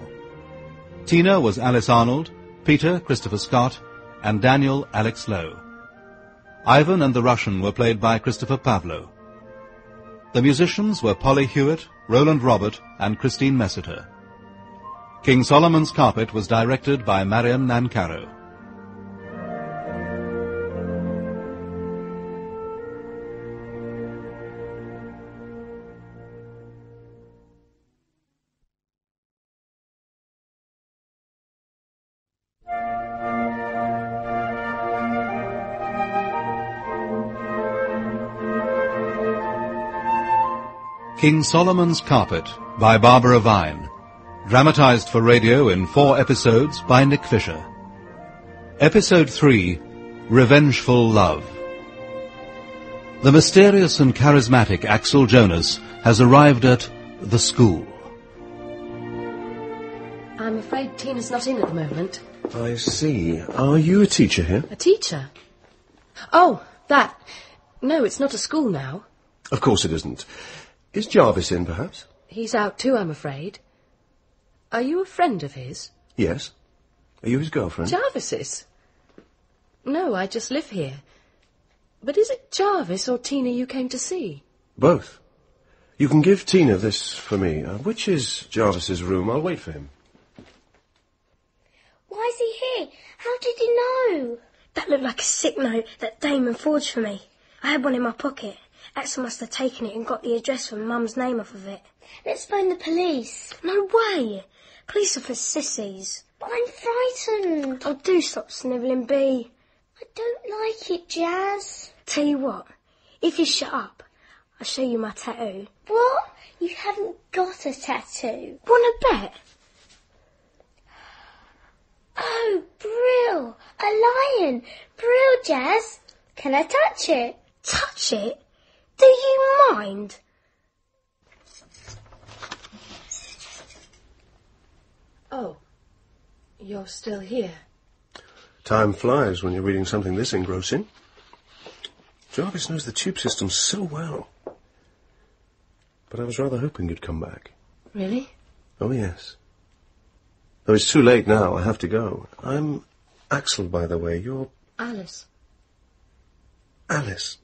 Tina was Alice Arnold, Peter Christopher Scott, and Daniel Alex Lowe. Ivan and the Russian were played by Christopher Pavlo. The musicians were Polly Hewett, Roland Robert, and Christine Messiter. King Solomon's Carpet was directed by Marion Nancarrow. King Solomon's Carpet by Barbara Vine. Dramatized for radio in four episodes by Nick Fisher. Episode 3 Revengeful Love. The mysterious and charismatic Axel Jonas has arrived at the school. I'm afraid Tina's not in at the moment. I see. Are you a teacher here? A teacher? Oh, that. No, it's not a school now. Of course it isn't. Is Jarvis in, perhaps? He's out too, I'm afraid. Are you a friend of his? Yes. Are you his girlfriend? Jarvis's? No, I just live here. But is it Jarvis or Tina you came to see? Both. You can give Tina this for me. Uh, which is Jarvis's room? I'll wait for him. Why is he here? How did he know? That looked like a sick note that Damon forged for me. I had one in my pocket. Axel must have taken it and got the address from Mum's name off of it. Let's phone the police. No way! Police are for sissies. But I'm frightened. Oh, do stop snivelling, Bee. I don't like it, Jazz. Tell you what, if you shut up, I'll show you my tattoo. What? You haven't got a tattoo. Wanna bet? Oh, Brill! A lion! Brill, Jazz! Can I touch it? Touch it? Do you mind? Oh, you're still here. Time flies when you're reading something this engrossing. Jarvis knows the tube system so well. But I was rather hoping you'd come back. Really? Oh, yes. Though it's too late now, I have to go. I'm Axel, by the way. You're Alice. Alice.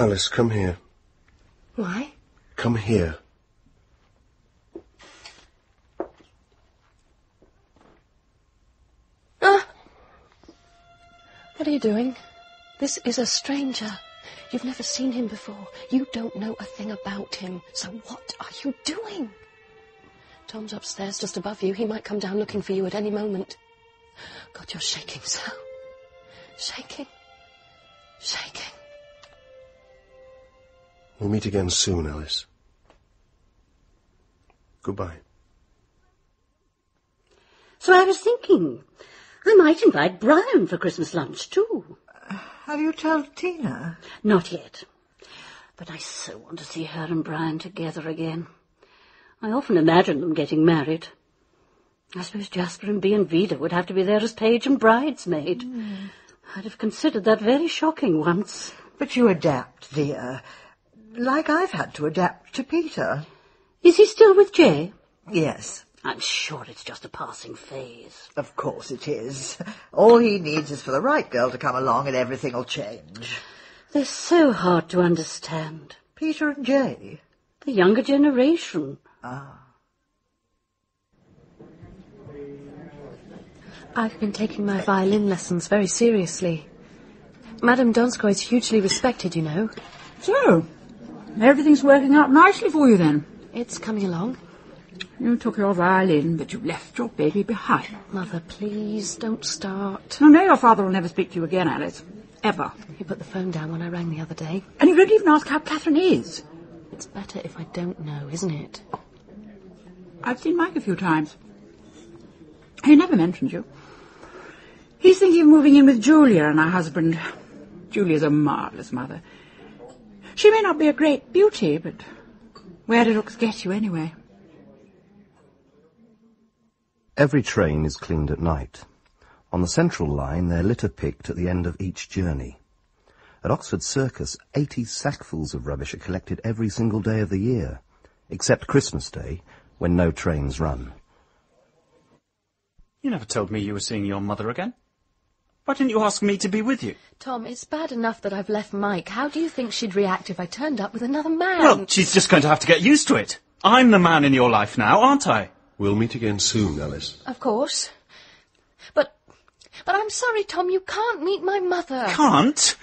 Alice, come here. Why? Come here. Ah! What are you doing? This is a stranger. You've never seen him before. You don't know a thing about him. So what are you doing? Tom's upstairs just above you. He might come down looking for you at any moment. God, you're shaking so. Shaking. Shaking. We'll meet again soon, Alice. Goodbye. So I was thinking, I might invite Brian for Christmas lunch too. Have you told Tina? Not yet. But I so want to see her and Brian together again. I often imagine them getting married. I suppose Jasper and Bienvida would have to be there as page and bridesmaid. Mm. I'd have considered that very shocking once. But you adapt, dear. Like I've had to adapt to Peter. Is he still with Jay? Yes. I'm sure it's just a passing phase. Of course it is. All he needs is for the right girl to come along and everything'll change. They're so hard to understand. Peter and Jay? The younger generation. Ah. I've been taking my violin lessons very seriously. Madame Donskoy is hugely respected, you know. So, everything's working out nicely for you then? It's coming along. You took your violin, but you left your baby behind. Mother, please, don't start. I know your father will never speak to you again, Alice. Ever. He put the phone down when I rang the other day. And you don't even ask how Catherine is. It's better if I don't know, isn't it? I've seen Mike a few times. He never mentioned you. He's thinking of moving in with Julia and her husband. Julia's a marvellous mother. She may not be a great beauty, but where do looks get you anyway? Every train is cleaned at night. On the central line, they're litter picked at the end of each journey. At Oxford Circus, 80 sackfuls of rubbish are collected every single day of the year, except Christmas Day, when no trains run. You never told me you were seeing your mother again. Why didn't you ask me to be with you? Tom, it's bad enough that I've left Mike. How do you think she'd react if I turned up with another man? Well, she's just going to have to get used to it. I'm the man in your life now, aren't I? We'll meet again soon, Alice. Of course. But, but I'm sorry, Tom, you can't meet my mother. Can't?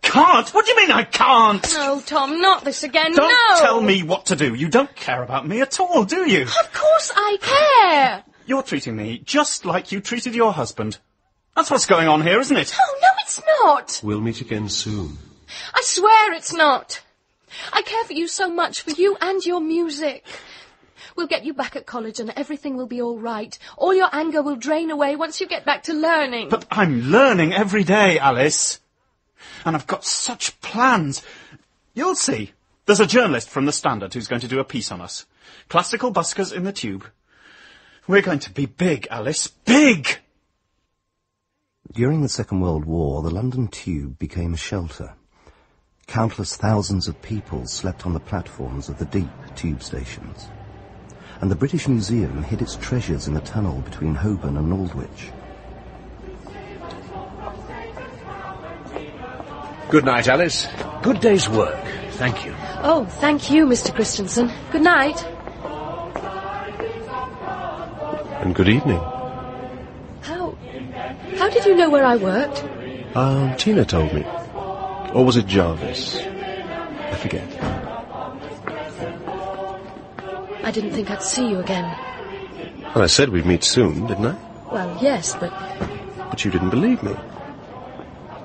Can't? What do you mean I can't? No, Tom, not this again, Don't no! tell me what to do. You don't care about me at all, do you? Of course I care! You're treating me just like you treated your husband. That's what's going on here, isn't it? Oh, no, it's not! We'll meet again soon. I swear it's not. I care for you so much, for you and your music. We'll get you back at college and everything will be all right. All your anger will drain away once you get back to learning. But I'm learning every day, Alice. And I've got such plans. You'll see. There's a journalist from the Standard who's going to do a piece on us. Classical buskers in the tube. We're going to be big, Alice. Big! During the Second World War, the London Tube became a shelter. Countless thousands of people slept on the platforms of the deep tube stations. And the British Museum hid its treasures in the tunnel between Holborn and Aldwych. Good night, Alice. Good day's work. Thank you. Oh, thank you, Mr. Christensen. Good night. And good evening. How... Did you know where I worked? Um, Tina told me. Or was it Jarvis? I forget. I didn't think I'd see you again. Well, I said we'd meet soon, didn't I? Well, yes, but But you didn't believe me.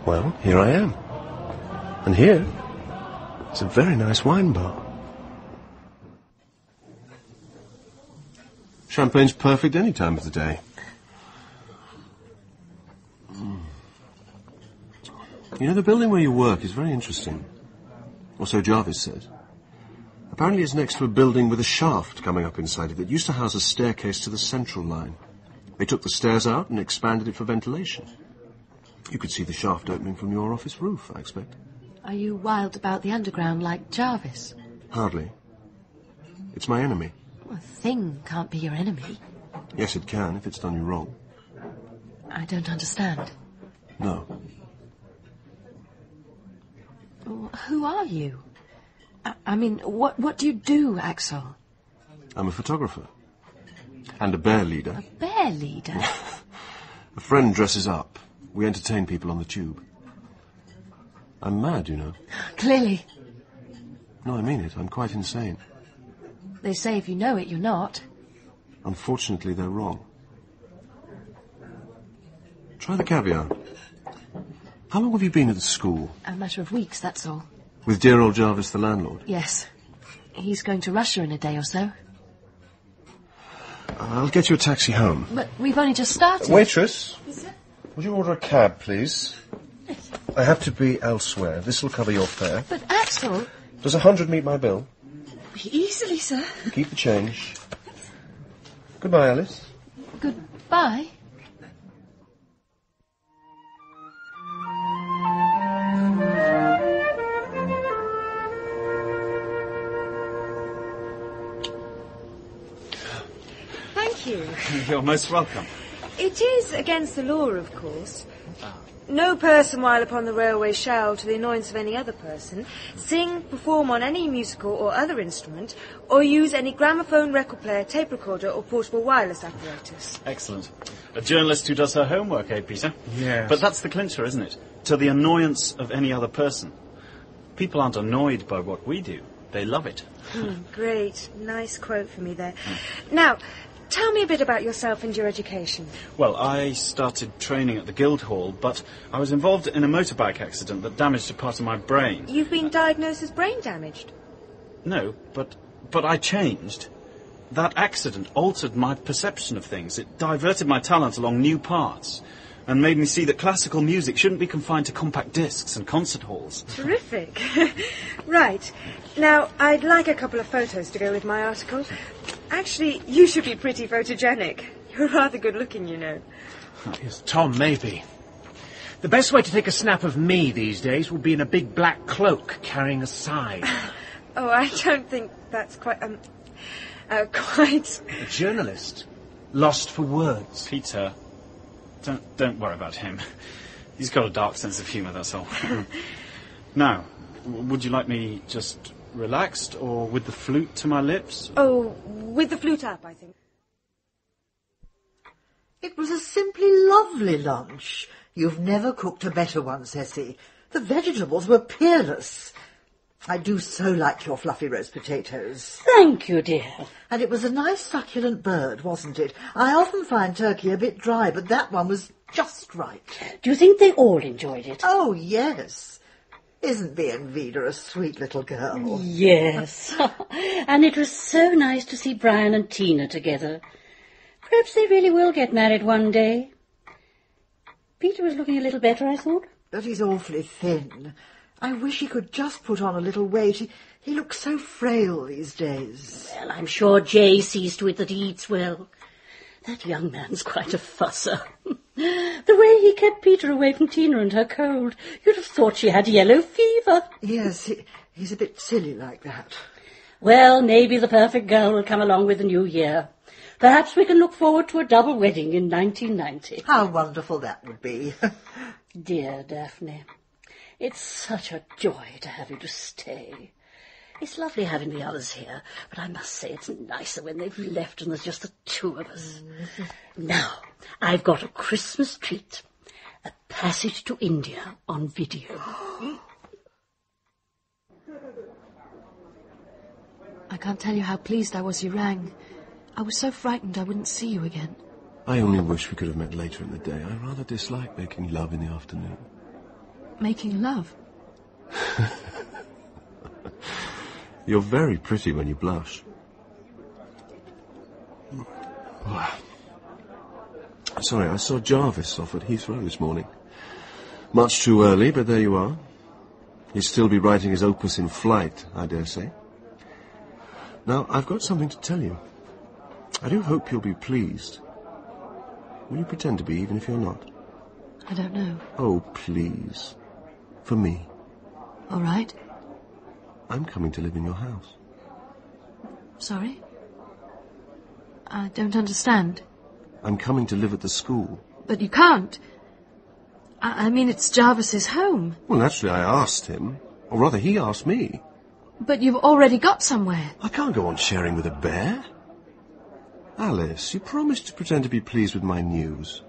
Well, here I am. And here, it's a very nice wine bar. Champagne's perfect any time of the day. You know, the building where you work is very interesting. Or so Jarvis says. Apparently it's next to a building with a shaft coming up inside it that used to house a staircase to the central line. They took the stairs out and expanded it for ventilation. You could see the shaft opening from your office roof, I expect. are you wild about the underground like Jarvis? Hardly. It's my enemy. Well, a thing can't be your enemy. Yes, it can if it's done you wrong. I don't understand. No. Well, Who are you? I, I mean, what what do you do, Axel? I'm a photographer. And a bear leader. A bear leader? (laughs) A friend dresses up. We entertain people on the tube. I'm mad, you know. Clearly. No, I mean it. I'm quite insane. They say if you know it, you're not. Unfortunately, they're wrong. Try the caviar. How long have you been at the school? A matter of weeks, that's all. With dear old Jarvis, the landlord? Yes. He's going to Russia in a day or so. I'll get you a taxi home. But we've only just started. Waitress, Yes, would you order a cab, please? I have to be elsewhere. This will cover your fare. But Axel... Does a hundred meet my bill? Easily, sir. Keep the change. Goodbye, Alice. Goodbye. Thank you. You're most welcome. It is against the law, of course. No person while upon the railway shall, to the annoyance of any other person, sing, perform on any musical or other instrument, or use any gramophone, record player, tape recorder, or portable wireless apparatus. Excellent. A journalist who does her homework, eh, Peter? Yes. But that's the clincher, isn't it? To the annoyance of any other person. People aren't annoyed by what we do. They love it. Hmm, great. Nice quote for me there. Now, tell me a bit about yourself and your education. Well, I started training at the Guildhall, but I was involved in a motorbike accident that damaged a part of my brain. You've been diagnosed as brain damaged. No, but but I changed. That accident altered my perception of things. It diverted my talent along new paths and made me see that classical music shouldn't be confined to compact discs and concert halls. Terrific. (laughs) right. Now, I'd like a couple of photos to go with my article. Actually, you should be pretty photogenic. You're rather good looking, you know. Yes, Tom, maybe. The best way to take a snap of me these days would be in a big black cloak carrying a sign. (laughs) Oh, I don't think that's quite, um, uh, (laughs) quite. a journalist. Lost for words. Peter, don't don't worry about him. He's got a dark sense of humour, that's all. (laughs) now, w- would you like me just relaxed or with the flute to my lips? Oh, with the flute up, I think. It was a simply lovely lunch. You've never cooked a better one, Ceci. The vegetables were peerless. I do so like your fluffy roast potatoes. Thank you, dear. And it was a nice succulent bird, wasn't it? I often find turkey a bit dry, but that one was just right. Do you think they all enjoyed it? Oh, yes. Isn't the Bienvida a sweet little girl? Yes. (laughs) and it was so nice to see Brian and Tina together. Perhaps they really will get married one day. Peter was looking a little better, I thought. But he's awfully thin. I wish he could just put on a little weight. He, he looks so frail these days. Well, I'm sure Jay sees to it that he eats well. That young man's quite a fusser. (laughs) the way he kept Peter away from Tina and her cold, you'd have thought she had yellow fever. Yes, he, he's a bit silly like that. Well, maybe the perfect girl will come along with the new year. Perhaps we can look forward to a double wedding in 1990. How wonderful that would be. (laughs) Dear Daphne, it's such a joy to have you to stay. It's lovely having the others here, but I must say it's nicer when they've left and there's just the two of us. Mm-hmm. Now, I've got a Christmas treat. A passage to India on video. (gasps) I can't tell you how pleased I was you rang. I was so frightened I wouldn't see you again. I only wish we could have met later in the day. I rather dislike making love in the afternoon. Making love? (laughs) You're very pretty when you blush. (sighs) Sorry, I saw Jarvis off at Heathrow this morning. Much too early, but there you are. He'll still be writing his opus in flight, I dare say. Now, I've got something to tell you. I do hope you'll be pleased. Will you pretend to be, even if you're not? I don't know. Oh, please. For me. All right. I'm coming to live in your house. Sorry? I don't understand. I'm coming to live at the school. But you can't. I, I mean, it's Jarvis's home. Well, naturally, I asked him. Or rather, he asked me. But you've already got somewhere. I can't go on sharing with a bear. Alice, you promised to pretend to be pleased with my news.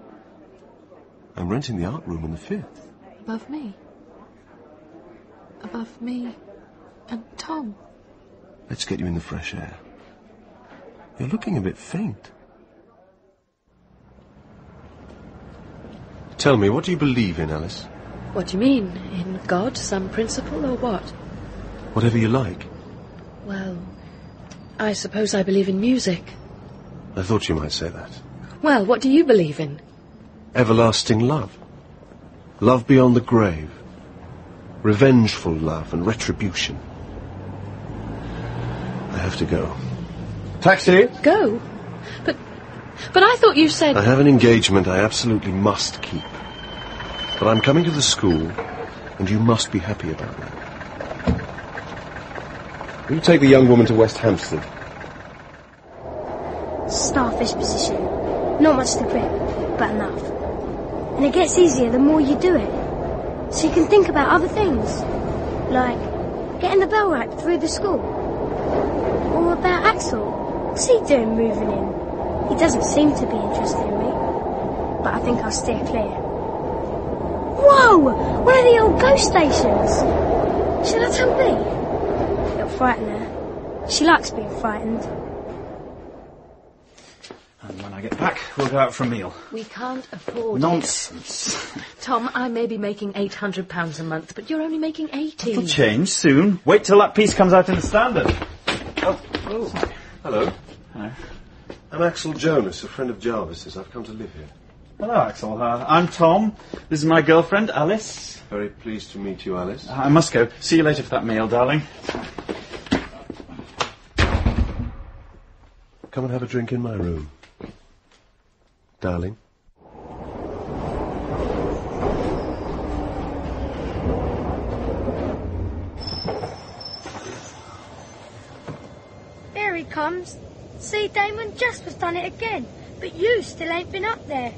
I'm renting the art room in the fifth. Above me. Above me and Tom. Let's get you in the fresh air. You're looking a bit faint. Tell me, what do you believe in, Alice? What do you mean? In God, some principle, or what? Whatever you like. Well, I suppose I believe in music. I thought you might say that. Well, what do you believe in? Everlasting love. Love beyond the grave. Revengeful love and retribution. I have to go. Taxi! Go? But, but I thought you said... I have an engagement I absolutely must keep. But I'm coming to the school, and you must be happy about that. Will you take the young woman to West Hampstead? Starfish position. Not much to grip, but enough. And it gets easier the more you do it. So you can think about other things. Like getting the bell right through the school. Or about Axel. What's he doing moving in? He doesn't seem to be interested in me. But I think I'll steer clear. Whoa! One of the old ghost stations! Should I tell B? It'll frighten her. She likes being frightened. And when I get back, we'll go out for a meal. We can't afford Nonsense. it. Tom, I may be making £800 a month, but you're only making 80 It'll change soon. Wait till that piece comes out in the Standard. Oh, oh. Hello. Hello. I'm Axel Jonas, a friend of Jarvis's. I've come to live here. Hello, Axel. Uh, I'm Tom. This is my girlfriend, Alice. Very pleased to meet you, Alice. I must go. See you later for that meal, darling. Come and have a drink in my room. Darling. There he comes. See, Damon, Jasper's done it again, but you still ain't been up there.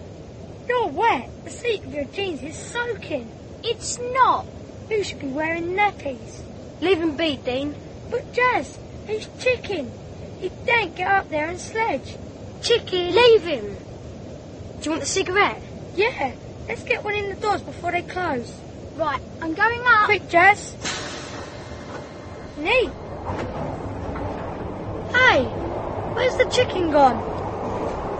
You're wet. The seat of your jeans is soaking. It's not. You should be wearing nappies. Leave him be, Dean. But Jazz, he's chicken. He daren't get up there and sledge. Chicken. Leave him. Do you want the cigarette? Yeah. Let's get one in the doors before they close. Right, I'm going up. Quick, Jazz. Neat. Hey, where's the chicken gone?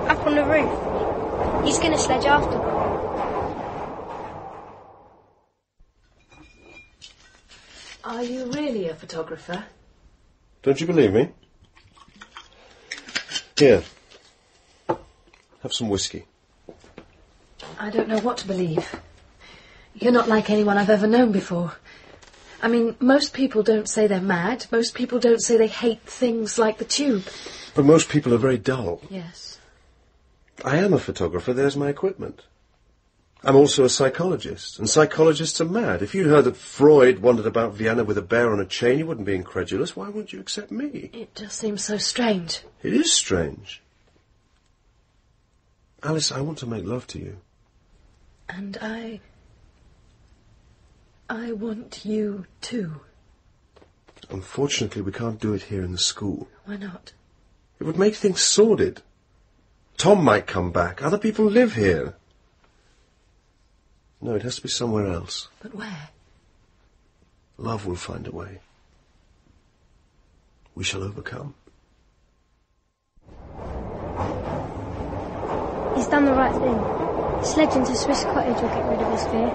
Up on the roof. He's going to sledge after. Are you really a photographer? Don't you believe me? Here. Have some whiskey. I don't know what to believe. You're not like anyone I've ever known before. I mean, most people don't say they're mad. Most people don't say they hate things like the tube. But most people are very dull. Yes. I am a photographer, there's my equipment. I'm also a psychologist, and psychologists are mad. If you'd heard that Freud wandered about Vienna with a bear on a chain, you wouldn't be incredulous. Why wouldn't you accept me? It just seems so strange. It is strange. Alice, I want to make love to you. And I. I want you too. Unfortunately, we can't do it here in the school. Why not? It would make things sordid. Tom might come back. Other people live here. No, it has to be somewhere else. But where? Love will find a way. We shall overcome. He's done the right thing. Sledging to Swiss Cottage will get rid of his fear.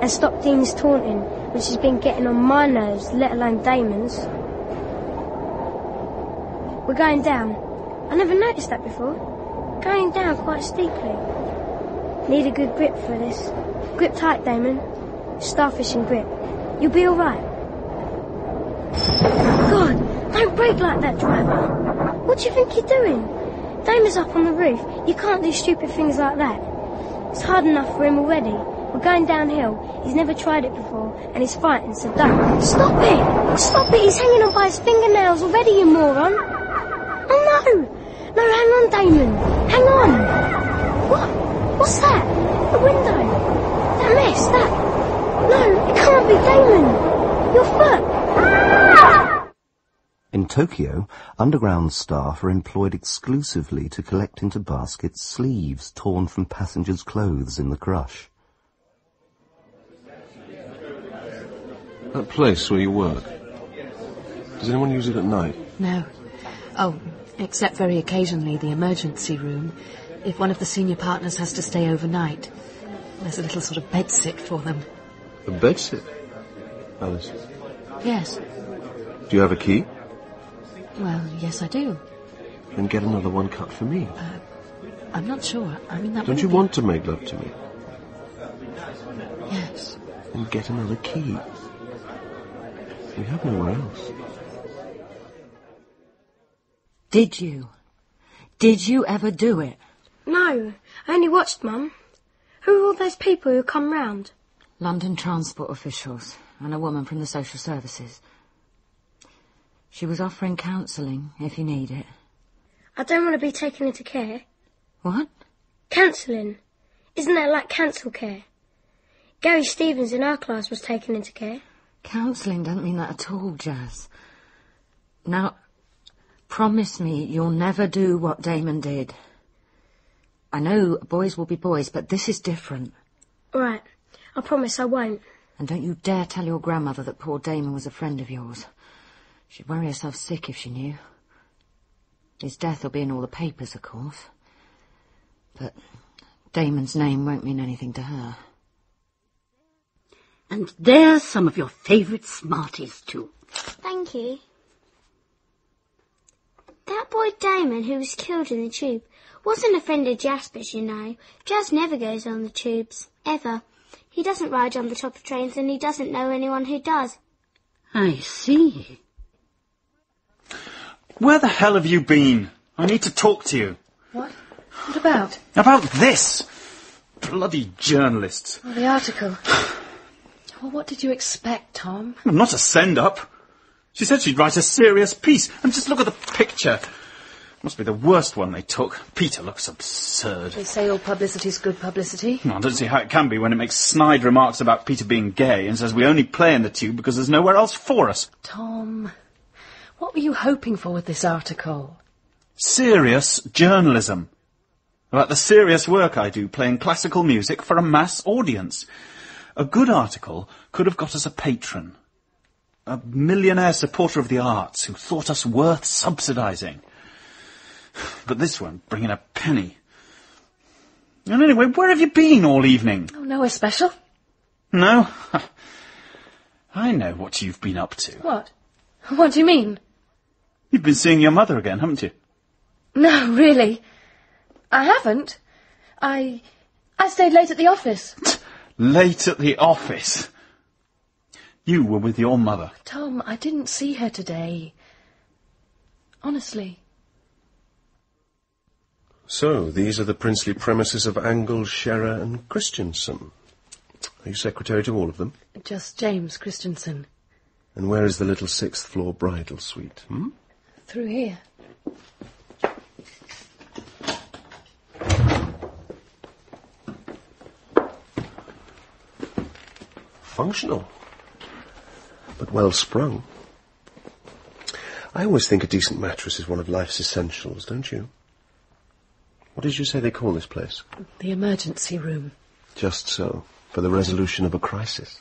And stop Dean's taunting, which has been getting on my nerves, let alone Damon's. We're going down. I never noticed that before. Going down quite steeply. Need a good grip for this. Grip tight, Damon. Starfish and grip. You'll be alright. God, don't brake like that, driver. What do you think you're doing? Damon's up on the roof. You can't do stupid things like that. It's hard enough for him already. We're going downhill. He's never tried it before, and he's fighting, so don't. Stop it! Stop it! He's hanging on by his fingernails already, you moron! Oh no! No, hang on, Damon! Hang on! What? What's that? The window! That mess, that... No, it can't be Damon! Your foot! Ah! In Tokyo, underground staff are employed exclusively to collect into baskets sleeves torn from passengers' clothes in the crush. That place where you work. Does anyone use it at night? No. Oh, except very occasionally the emergency room. If one of the senior partners has to stay overnight, there's a little sort of bedsit for them. A bedsit? Alice, Yes. do you have a key? Well, yes, I do. Then get another one cut for me. Uh, I'm not sure. I mean, that Don't wouldn't you be- want to make love to me? Yes. Then get another key. We have nowhere else. Did you? Did you ever do it? No, I only watched, Mum. Who are all those people who come round? London transport officials and a woman from the social services. She was offering counselling if you need it. I don't want to be taken into care. What? Counselling. Isn't that like cancel care? Gary Stevens in our class was taken into care. Counselling doesn't mean that at all, Jazz. Now, promise me you'll never do what Damon did. I know boys will be boys, but this is different. All right, I promise I won't. And don't you dare tell your grandmother that poor Damon was a friend of yours. She'd worry herself sick if she knew. His death will be in all the papers, of course. But Damon's name won't mean anything to her. And there's some of your favourite Smarties, too. Thank you. That boy Damon who was killed in the tube wasn't a friend of Jasper's, you know. Jas never goes on the tubes, ever. He doesn't ride on the top of trains and he doesn't know anyone who does. I see. Where the hell have you been? I need to talk to you. What? What about? About this! Bloody journalists. Oh, the article. Well, what did you expect, Tom? Not a send up. She said she'd write a serious piece, and just look at the picture. Must be the worst one they took. Peter looks absurd. They say all publicity's good publicity. I don't see how it can be when it makes snide remarks about Peter being gay and says we only play in the tube because there's nowhere else for us. Tom, What were you hoping for with this article? Serious journalism. About the serious work I do playing classical music for a mass audience. A good article could have got us a patron. A millionaire supporter of the arts who thought us worth subsidising. (sighs) But this won't bring in a penny. And anyway, where have you been all evening? Oh, nowhere special. No? (laughs) I know what you've been up to. What? What do you mean? You've been seeing your mother again, haven't you? No, really. I haven't. I... I stayed late at the office. Late at the office. You were with your mother. Tom, I didn't see her today. Honestly. So, these are the princely premises of Angle, Scherer and Christensen. Are you secretary to all of them? Just James Christensen. And where is the little sixth floor bridal suite? Hmm? Through here. Functional. But well sprung. I always think a decent mattress is one of life's essentials, don't you? What did you say they call this place? The emergency room. Just so. For the resolution of a crisis.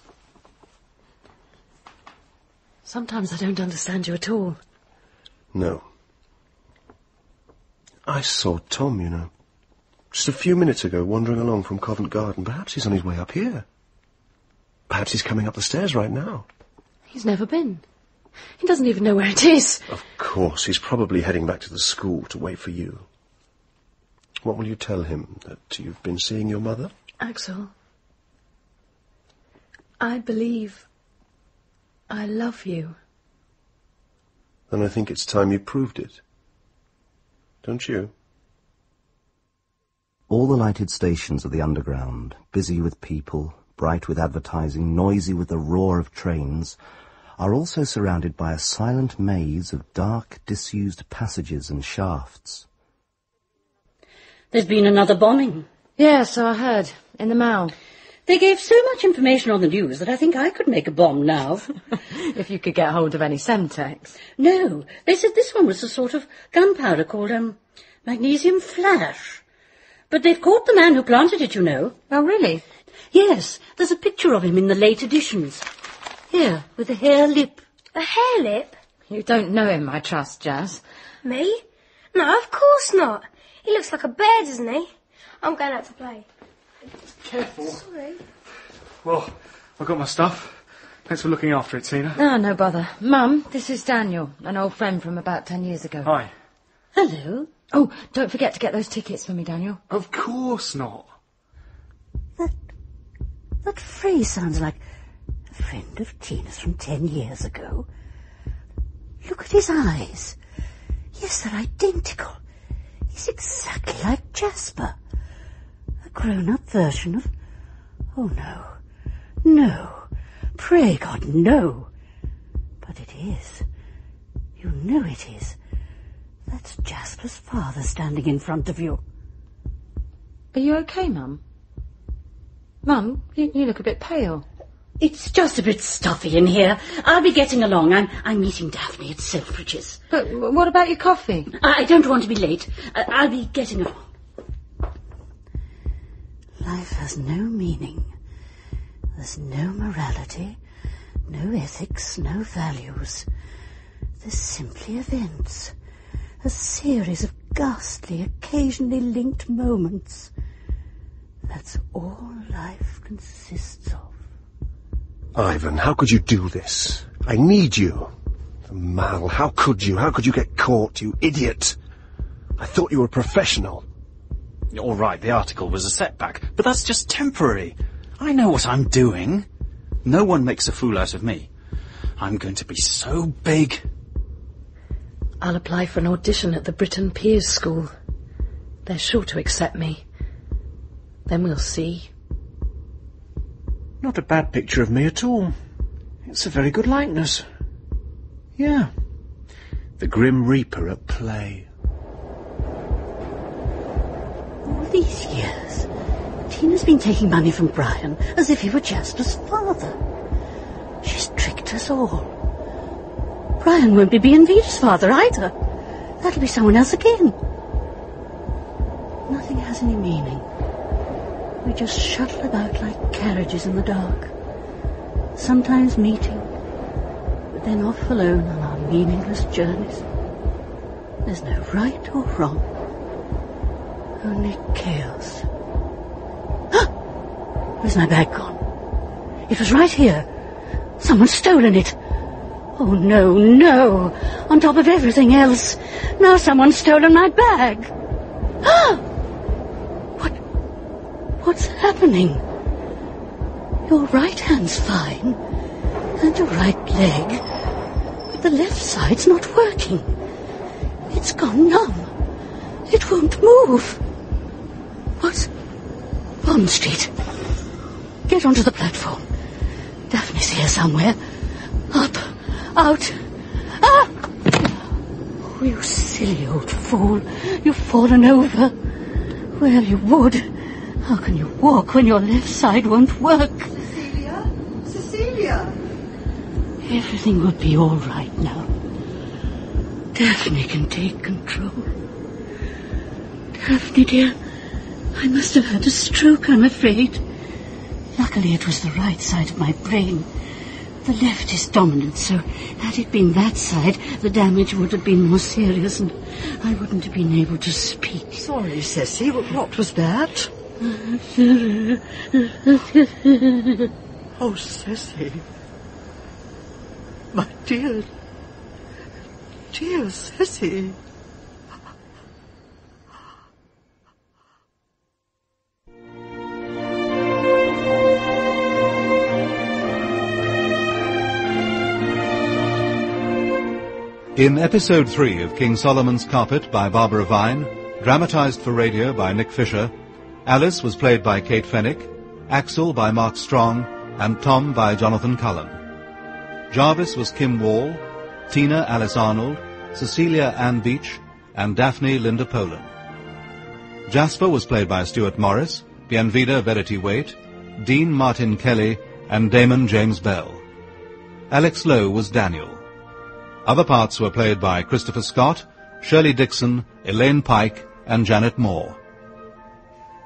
Sometimes I don't understand you at all. No. I saw Tom, you know. Just a few minutes ago, wandering along from Covent Garden. Perhaps he's on his way up here. Perhaps he's coming up the stairs right now. He's never been. He doesn't even know where it is. Of course, he's probably heading back to the school to wait for you. What will you tell him? That you've been seeing your mother? Axel, I believe I love you. Then I think it's time you proved it. Don't you? All the lighted stations of the underground, busy with people, bright with advertising, noisy with the roar of trains, are also surrounded by a silent maze of dark, disused passages and shafts. There's been another bombing. Yeah, so I heard. In the Mall. They gave so much information on the news that I think I could make a bomb now. (laughs) if you could get hold of any Semtex. No, they said this one was a sort of gunpowder called, um, magnesium flash. But they've caught the man who planted it, you know. Oh, really? Yes, there's a picture of him in the late editions. Here, with a hare lip. A hare lip? You don't know him, I trust, Jazz. Me? No, of course not. He looks like a bear, doesn't he? I'm going out to play. Careful. Sorry. Well, I've got my stuff. Thanks for looking after it, Tina. No, no bother. Mum, this is Daniel, an old friend from about ten years ago. Hi. Hello. Oh, don't forget to get those tickets for me, Daniel. Of course not. That. That phrase sounds like a friend of Tina's from ten years ago. Look at his eyes. Yes, they're identical. He's exactly like Jasper. Grown-up version of... Oh, no. No. Pray God, no. But it is. You know it is. That's Jasper's father standing in front of you. Are you okay, Mum? Mum, you, you look a bit pale. It's just a bit stuffy in here. I'll be getting along. I'm, I'm meeting Daphne at Selfridge's. But what about your coffee? I don't want to be late. I'll be getting along. Life has no meaning. There's no morality, no ethics, no values. There's simply events. A series of ghastly, occasionally linked moments. That's all life consists of. Ivan, how could you do this? I need you. Mal, how could you? How could you get caught, you idiot? I thought you were a professional. All right, the article was a setback, but that's just temporary. I know what I'm doing. No one makes a fool out of me. I'm going to be so big. I'll apply for an audition at the Britten Pears School. They're sure to accept me. Then we'll see. Not a bad picture of me at all. It's a very good likeness. Yeah. The Grim Reaper at play. These years, Tina's been taking money from Brian as if he were Jasper's father. She's tricked us all. Brian won't be Bienvida's father either. That'll be someone else again. Nothing has any meaning. We just shuttle about like carriages in the dark. Sometimes meeting, but then off alone on our meaningless journeys. There's no right or wrong. Only chaos. Where's my bag gone? It was right here. Someone's stolen it. Oh, no, no. On top of everything else. Now someone's stolen my bag. what? What's happening? Your right hand's fine. And your right leg. But the left side's not working. It's gone numb. It won't move. What? Bond Street. Get onto the platform. Daphne's here somewhere. Up. Out. Ah! Oh, you silly old fool. You've fallen over. Well, you would. How can you walk when your left side won't work? Cecilia? Cecilia! Everything will be all right now. Daphne can take control. Daphne, dear, I must have had a stroke, I'm afraid. Luckily, it was the right side of my brain. The left is dominant, so had it been that side, the damage would have been more serious and I wouldn't have been able to speak. Sorry, Ceci, what was that? (laughs) Oh, Ceci. My dear, dear Ceci. In episode 3 of King Solomon's Carpet by Barbara Vine, dramatized for radio by Nick Fisher, Alice was played by Kate Fenwick, Axel by Mark Strong, and Tom by Jonathan Cullen. Jarvis was Kim Wall, Tina Alice Arnold, Cecilia Ann Beach, and Daphne Linda Polan. Jasper was played by Stuart Morris, Bienvida Verity Waite, Dean Martin Kelly, and Damon James Bell. Alex Lowe was Daniel. Other parts were played by Christopher Scott, Shirley Dixon, Elaine Pyke, and Janet Moore.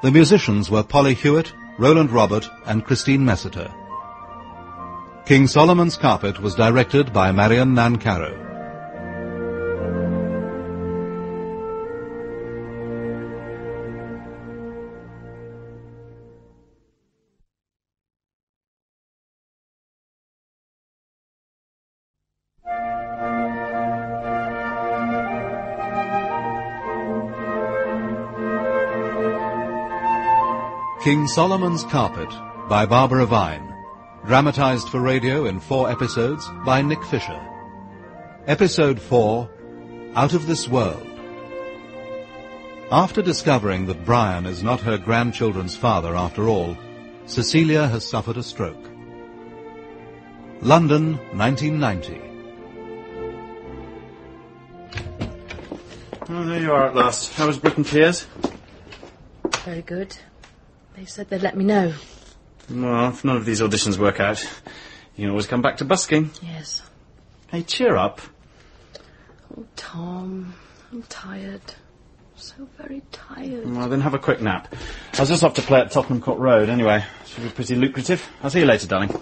The musicians were Polly Hewett, Roland Robert, and Christine Messiter. King Solomon's Carpet was directed by Marion Nancarrow. King Solomon's Carpet by Barbara Vine. Dramatized for radio in four episodes by Nick Fisher. Episode 4 Out of This World. After discovering that Brian is not her grandchildren's father after all, Cecilia has suffered a stroke. London, 1990. Oh, there you are at last. How was Britten Pears? Very good. They said they'd let me know. Well, if none of these auditions work out, you can always come back to busking. Yes. Hey, cheer up. Oh, Tom, I'm tired. So very tired. Well, then have a quick nap. I was just off to play at Tottenham Court Road anyway. Should be pretty lucrative. I'll see you later, darling.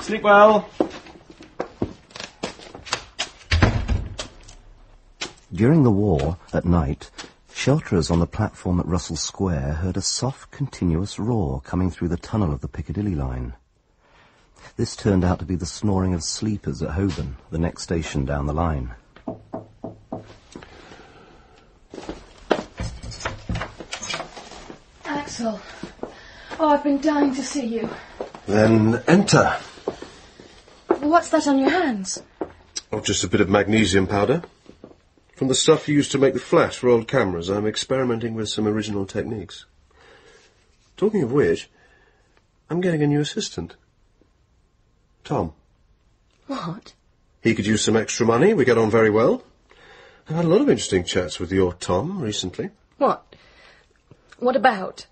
Sleep well. During the war, at night, shelterers on the platform at Russell Square heard a soft, continuous roar coming through the tunnel of the Piccadilly line. This turned out to be the snoring of sleepers at Holborn, the next station down the line. Axel. Oh, I've been dying to see you. Then enter. What's that on your hands? Oh, just a bit of magnesium powder. From the stuff you used to make the flash for old cameras, I'm experimenting with some original techniques. Talking of which, I'm getting a new assistant. Tom. What? He could use some extra money. We get on very well. I've had a lot of interesting chats with your Tom recently. What? What about?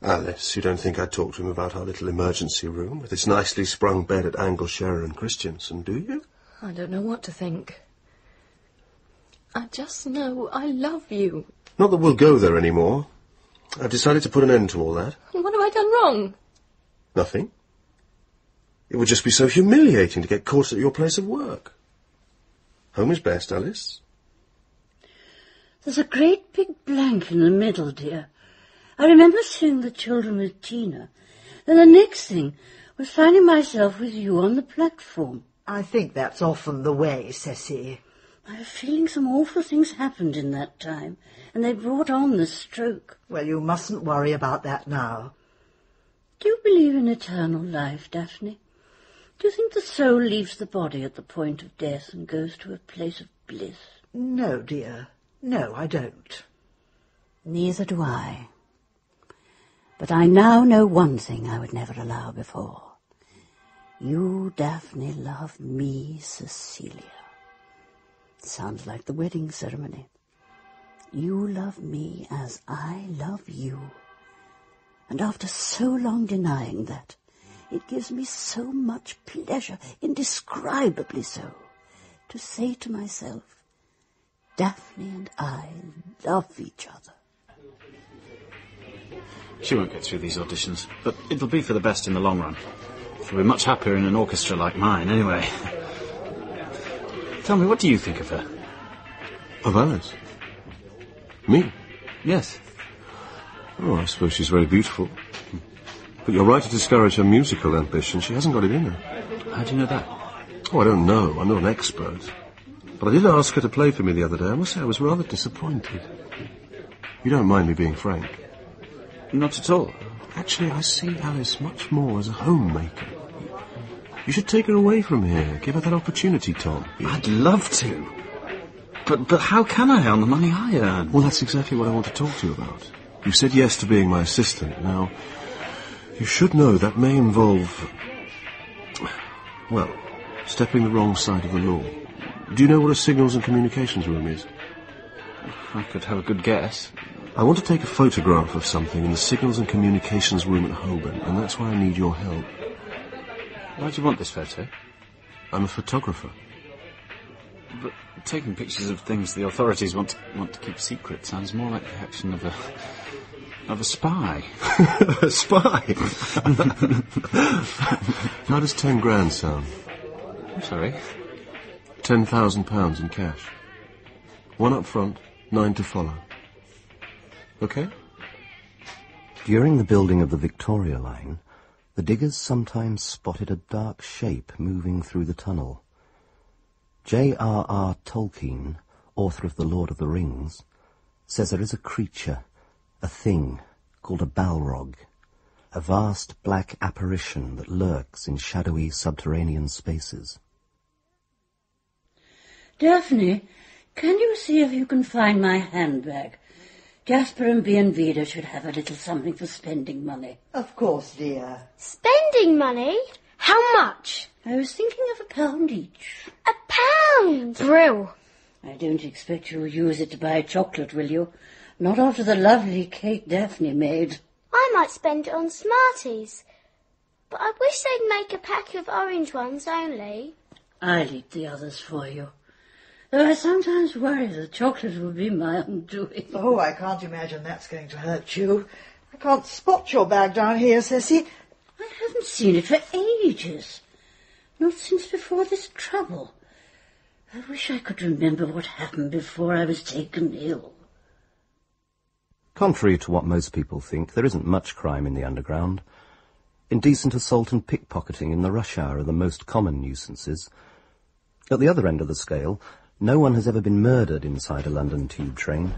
Alice, you don't think I'd talk to him about our little emergency room with its nicely sprung bed at Angleshare and Christensen, do you? I don't know what to think. I just know I love you. Not that we'll go there any more. I've decided to put an end to all that. What have I done wrong? Nothing. It would just be so humiliating to get caught at your place of work. Home is best, Alice. There's a great big blank in the middle, dear. I remember seeing the children with Tina. Then the next thing was finding myself with you on the platform. I think that's often the way, Ceci. I have a feeling some awful things happened in that time, and they brought on the stroke. Well, you mustn't worry about that now. Do you believe in eternal life, Daphne? Do you think the soul leaves the body at the point of death and goes to a place of bliss? No, dear. No, I don't. Neither do I. But I now know one thing I would never allow before. You, Daphne, love me, Cecilia. Sounds like the wedding ceremony. You love me as I love you. And after so long denying that, it gives me so much pleasure, indescribably so, to say to myself, Daphne and I love each other. She won't get through these auditions, but it'll be for the best in the long run. She'll be much happier in an orchestra like mine, anyway. (laughs) Tell me, what do you think of her? Of Alice? Me? Yes. Oh, I suppose she's very beautiful. But you're right to discourage her musical ambition. She hasn't got it in her. How do you know that? Oh, I don't know. I'm not an expert. But I did ask her to play for me the other day. I must say I was rather disappointed. You don't mind me being frank? Not at all. Actually, I see Alice much more as a homemaker. You should take her away from here. Give her that opportunity, Tom. I'd love to. But but how can I on the money I earn? Well, that's exactly what I want to talk to you about. You said yes to being my assistant. Now, you should know that may involve, well, stepping the wrong side of the law. Do you know what a signals and communications room is? I could have a good guess. I want to take a photograph of something in the signals and communications room at Holborn, and that's why I need your help. Why do you want this photo? I'm a photographer. But taking pictures of things the authorities want to, want to keep secret sounds more like the action of a of a spy. (laughs) a spy? (laughs) How does ten grand sound? I'm sorry. Ten thousand pounds in cash. One up front, nine to follow. Okay? During the building of the Victoria Line, the diggers sometimes spotted a dark shape moving through the tunnel. J.R.R. Tolkien, author of The Lord of the Rings, says there is a creature, a thing, called a Balrog, a vast black apparition that lurks in shadowy subterranean spaces. Daphne, can you see if you can find my handbag? Jasper and Bienvida should have a little something for spending money. Of course, dear. Spending money? How much? I was thinking of a pound each. A pound? Brill. I don't expect you'll use it to buy chocolate, will you? Not after the lovely cake Daphne made. I might spend it on Smarties. But I wish they'd make a pack of orange ones only. I'll eat the others for you. Though I sometimes worry the chocolate will be my undoing. Oh, I can't imagine that's going to hurt you. I can't spot your bag down here, Ceci. I haven't seen it for ages. Not since before this trouble. I wish I could remember what happened before I was taken ill. Contrary to what most people think, there isn't much crime in the underground. Indecent assault and pickpocketing in the rush hour are the most common nuisances. At the other end of the scale, no one has ever been murdered inside a London tube train.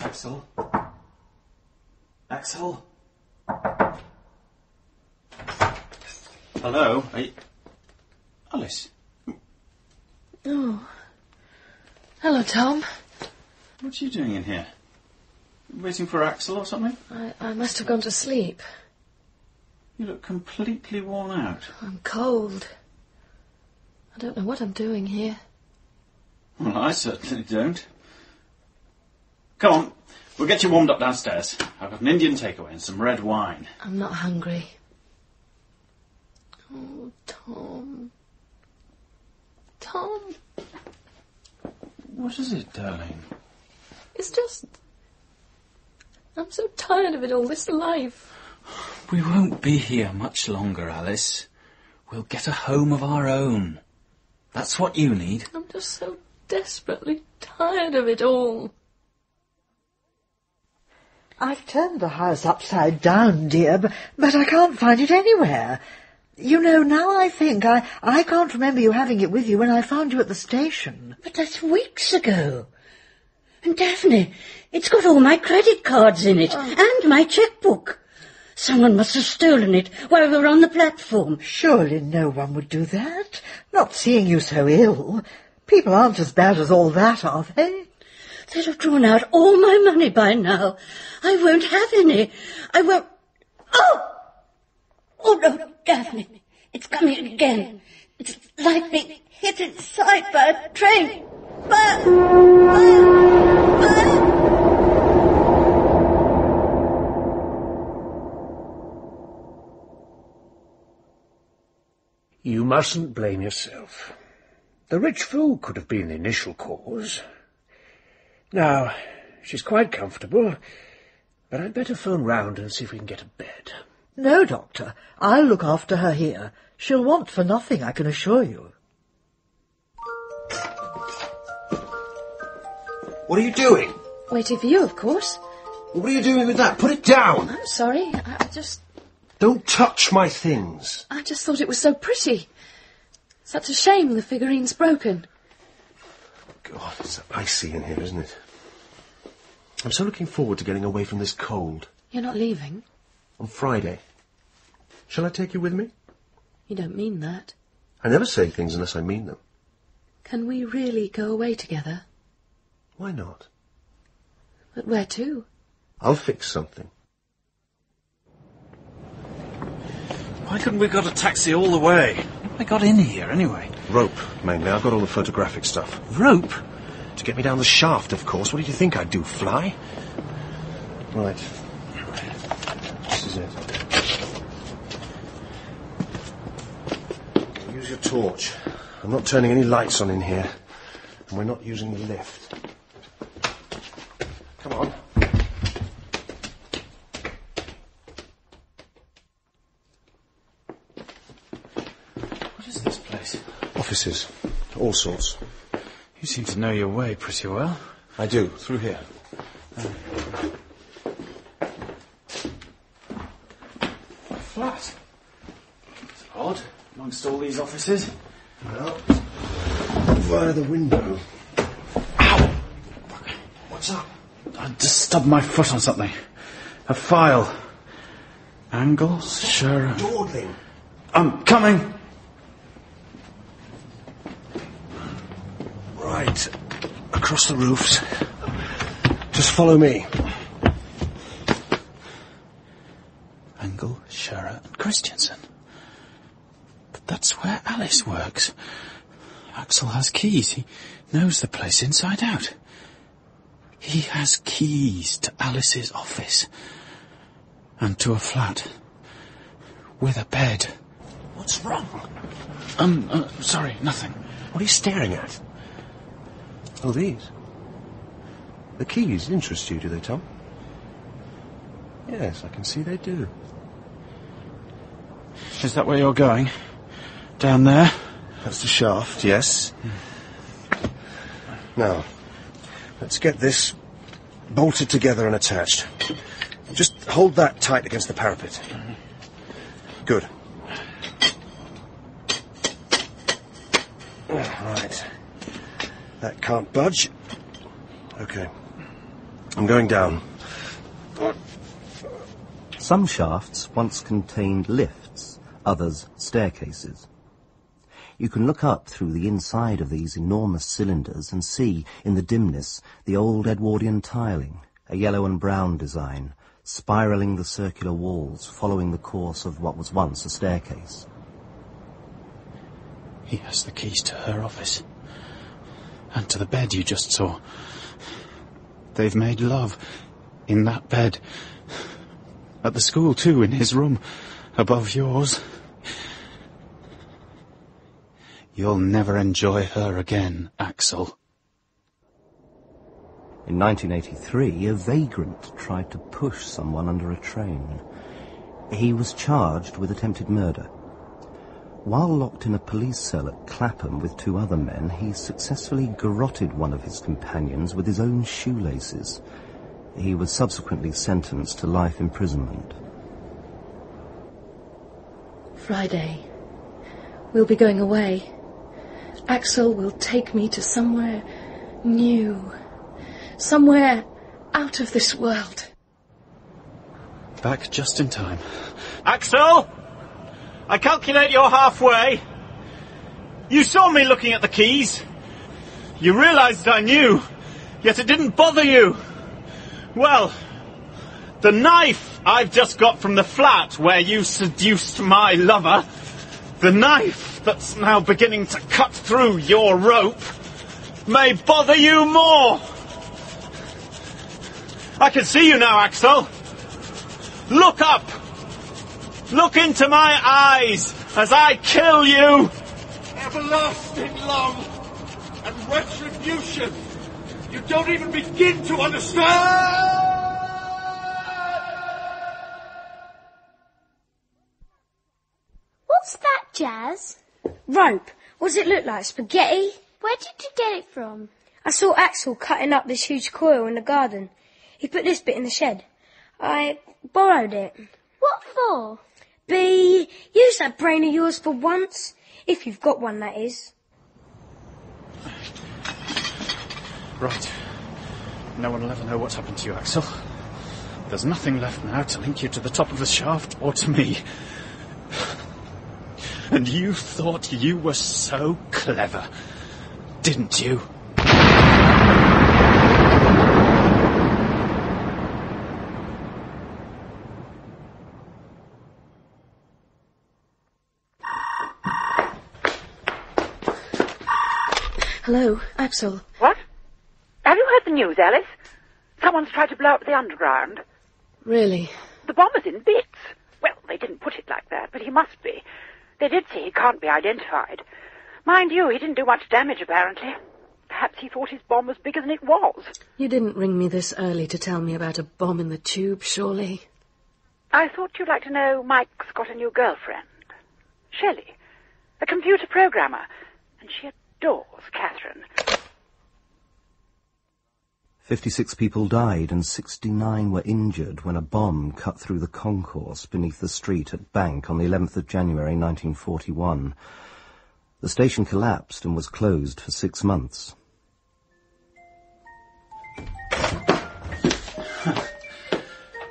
Axel? Axel? Hello? Are you... Alice? Oh. Hello, Tom. What are you doing in here? Waiting for Axel or something? I, I must have gone to sleep. You look completely worn out. I'm cold. I don't know what I'm doing here. Well, I certainly don't. Come on, we'll get you warmed up downstairs. I've got an Indian takeaway and some red wine. I'm not hungry. Oh, Tom. Tom, What is it, darling? it's just. I'm so tired of it all, this life. We won't be here much longer, Alice. We'll get a home of our own. That's what you need. I'm just so desperately tired of it all. I've turned the house upside down, dear, but, but I can't find it anywhere. You know, now I think, I, I can't remember you having it with you when I found you at the station. But that's weeks ago. And Daphne, it's got all my credit cards in it, oh. and my checkbook. Someone must have stolen it while we were on the platform. Surely no one would do that. Not seeing you so ill. People aren't as bad as all that, are they? They'd have drawn out all my money by now. I won't have any. I won't... Oh! Oh, no, Daphne. It's coming again. It's like being hit inside by a train. Fire! Fire! Fire! You mustn't blame yourself. The rich fool could have been the initial cause. Now, she's quite comfortable, but I'd better phone round and see if we can get a bed. No, Doctor. I'll look after her here. She'll want for nothing, I can assure you. What are you doing? Waiting for you, of course. What are you doing with that? Put it down! I'm sorry. I, I just. Don't touch my things. I just thought it was so pretty. Such a shame the figurine's broken. God, it's icy in here, isn't it? I'm so looking forward to getting away from this cold. You're not leaving. On Friday. Shall I take you with me? You don't mean that. I never say things unless I mean them. Can we really go away together? Why not? But where to? I'll fix something. Why couldn't we got a taxi all the way? I got in here anyway. Rope, mainly. I've got all the photographic stuff. Rope? To get me down the shaft, of course. What did you think I'd do, fly? Right. This is it. Use your torch. I'm not turning any lights on in here. And we're not using the lift. Come on. What is this place? Offices. All sorts. You seem to know your way pretty well. I do. Through here. Flat. It's odd, amongst all these offices. Well, via the window. Ow! What's up? I just stubbed my foot on something. A file. Angles, sure. Dawdling. I'm coming. Right. Across the roofs. Just follow me. Engel, Scherer, and Christensen. But that's where Alice works. Axel has keys. He knows the place inside out. He has keys to Alice's office. And to a flat. With a bed. What's wrong? Um, uh, sorry, nothing. What are you staring at? Oh, these. The keys interest you, do they, Tom? Yes, I can see they do. Is that where you're going? Down there? That's the shaft, yes. Now, let's get this bolted together and attached. Just hold that tight against the parapet. Good. Right. That can't budge. Okay. I'm going down. Some shafts once contained lifts, others staircases. You can look up through the inside of these enormous cylinders and see, in the dimness, the old Edwardian tiling, a yellow and brown design, spiralling the circular walls, following the course of what was once a staircase. He has the keys to her office. And to the bed you just saw. They've made love in that bed. At the school, too, in his room, above yours. You'll never enjoy her again, Axel. In 1983, a vagrant tried to push someone under a train. He was charged with attempted murder. While locked in a police cell at Clapham with two other men, he successfully garroted one of his companions with his own shoelaces. He was subsequently sentenced to life imprisonment. Friday. We'll be going away. Axel will take me to somewhere new. Somewhere out of this world. Back just in time. Axel! I calculate you're halfway. You saw me looking at the keys. You realized I knew, yet it didn't bother you. Well, the knife I've just got from the flat where you seduced my lover, the knife that's now beginning to cut through your rope, may bother you more. I can see you now, Axel. Look up. Look into my eyes as I kill you. Everlasting love and retribution. You don't even begin to understand. What's that, Jazz? Rope. What does it look like? Spaghetti? Where did you get it from? I saw Axel cutting up this huge coil in the garden. He put this bit in the shed. I borrowed it. What for? B, use that brain of yours for once. If you've got one, that is. Right. No one will ever know what's happened to you, Axel. There's nothing left now to link you to the top of the shaft or to me. And you thought you were so clever, didn't you? What? Have you heard the news, Alice? Someone's tried to blow up the underground. Really? The bomb bomber's in bits. Well, they didn't put it like that, but he must be. They did say he can't be identified. Mind you, he didn't do much damage, apparently. Perhaps he thought his bomb was bigger than it was. You didn't ring me this early to tell me about a bomb in the tube, surely? I thought you'd like to know Mike's got a new girlfriend. Shelley. A computer programmer. And she adores Catherine. 56 people died and 69 were injured when a bomb cut through the concourse beneath the street at Bank on the 11th of January 1941. The station collapsed and was closed for six months. (laughs)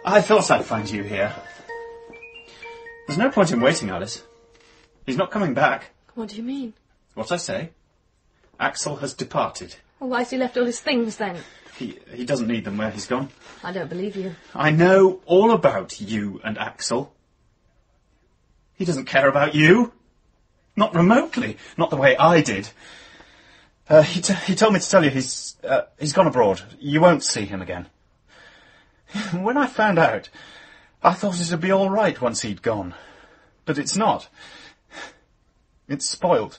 I thought I'd find you here. There's no point in waiting, Alice. He's not coming back. What do you mean? What I say? Axel has departed. Well, why's he left all his things then? He, he doesn't need them where he's gone. I don't believe you. I know all about you and Axel. He doesn't care about you. Not remotely. Not the way I did. Uh, he, t- he told me to tell you he's, uh, he's gone abroad. You won't see him again. (laughs) when I found out, I thought it'd be all right once he'd gone. But it's not. It's spoilt.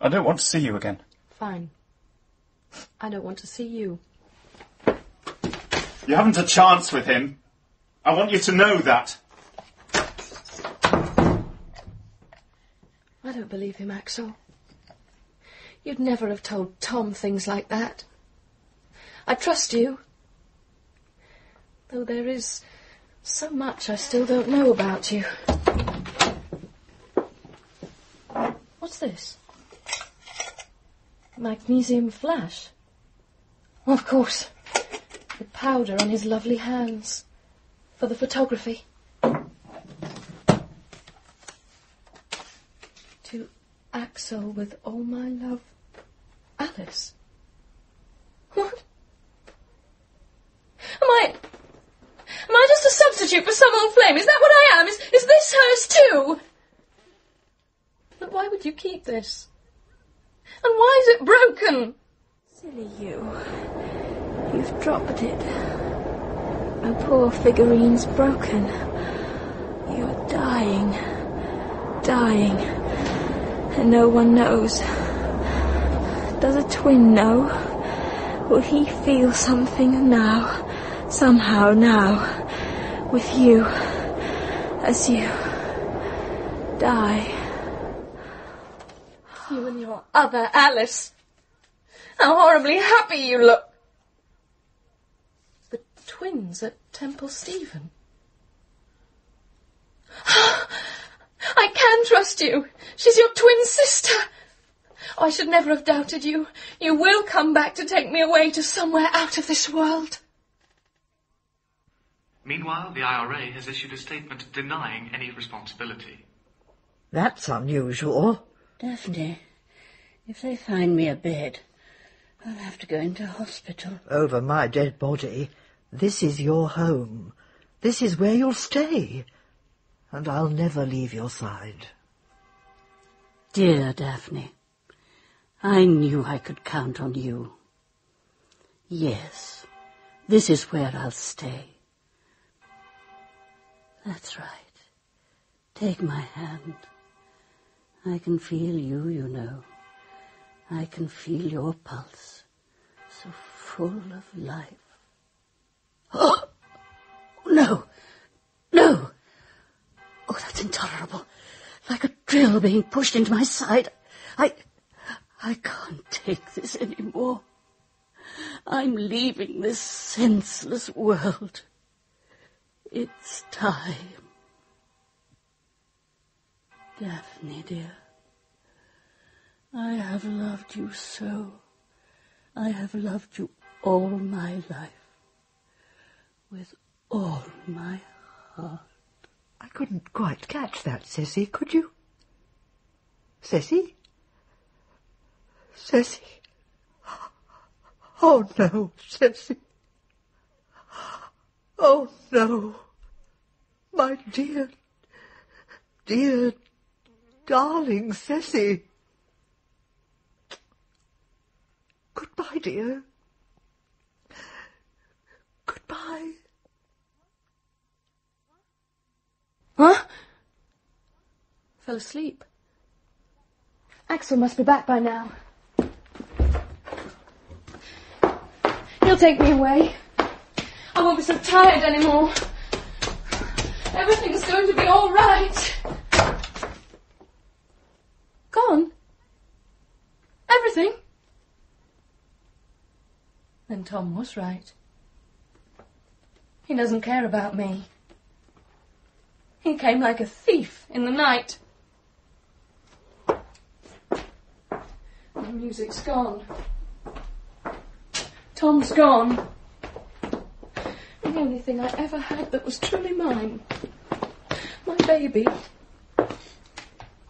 I don't want to see you again. Fine. I don't want to see you. You haven't a chance with him. I want you to know that. I don't believe him, Axel. You'd never have told Tom things like that. I trust you. Though there is so much I still don't know about you. What's this? Magnesium flash? Of course. The powder on his lovely hands. For the photography. To Axel with all my love. Alice. What? Am I... Am I just a substitute for some old flame? Is that what I am? Is, is this hers too? But why would you keep this? And why is it broken? Silly you. You've dropped it. My poor figurine's broken. You're dying. Dying. And no one knows. Does a twin know? Will he feel something now? Somehow now? With you? As you die? You and your other Alice. How horribly happy you look. The twins at Temple Stephen. (gasps) I can trust you. She's your twin sister. Oh, I should never have doubted you. You will come back to take me away to somewhere out of this world. Meanwhile, the IRA has issued a statement denying any responsibility. That's unusual. Daphne, if they find me a bed, I'll have to go into hospital. Over my dead body. This is your home. This is where you'll stay. And I'll never leave your side. Dear Daphne, I knew I could count on you. Yes, this is where I'll stay. That's right. Take my hand. I can feel you, you know. I can feel your pulse, so full of life. (gasps) Oh! No! No! Oh, that's intolerable. Like a drill being pushed into my side. I... I can't take this anymore. I'm leaving this senseless world. It's time. Daphne, dear. I have loved you so. I have loved you all my life. With all my heart. I couldn't quite catch that, Cissy, could you? Cissy? Cissy? Oh no, Cissy. Oh no. My dear, dear, darling Cissy. Goodbye, dear. Goodbye. Huh? Fell asleep. Axel must be back by now. He'll take me away. I won't be so tired anymore. Everything's going to be all right. Gone? Everything? Then Tom was right. He doesn't care about me. He came like a thief in the night. The music's gone. Tom's gone. The only thing I ever had that was truly mine. My baby.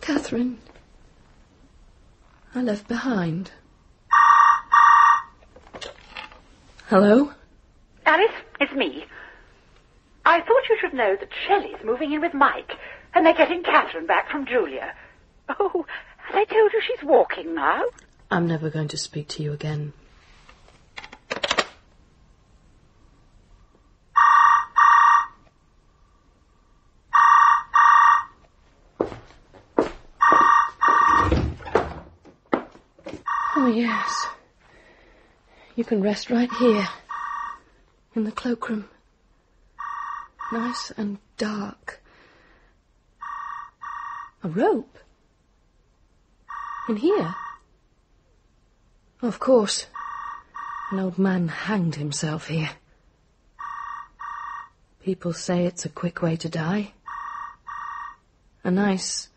Catherine. I left behind. Hello? Alice, it's me. I thought you should know that Shelley's moving in with Mike, and they're getting Catherine back from Julia. Oh, have I told you she's walking now? I'm never going to speak to you again. Oh, yes. You can rest right here, in the cloakroom. Nice and dark. A rope? In here? Of course. An old man hanged himself here. People say it's a quick way to die. A nice,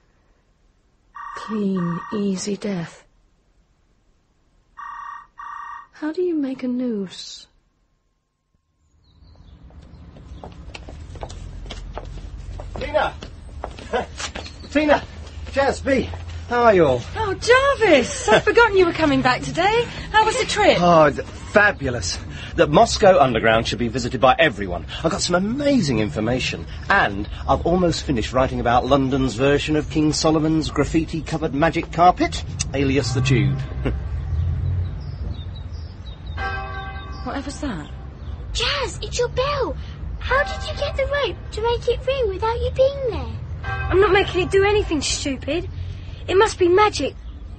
clean, easy death. How do you make a noose? Tina! (laughs) Tina! Jazz B! How are you all? Oh, Jarvis! I'd forgotten you were coming back today. How was the trip? Oh, th- fabulous. The Moscow Underground should be visited by everyone. I've got some amazing information. And I've almost finished writing about London's version of King Solomon's graffiti covered magic carpet, alias the Tube. (laughs) Whatever's that? Jazz, it's your bell. How did you get the rope to make it ring without you being there? I'm not making it do anything stupid. It must be magic.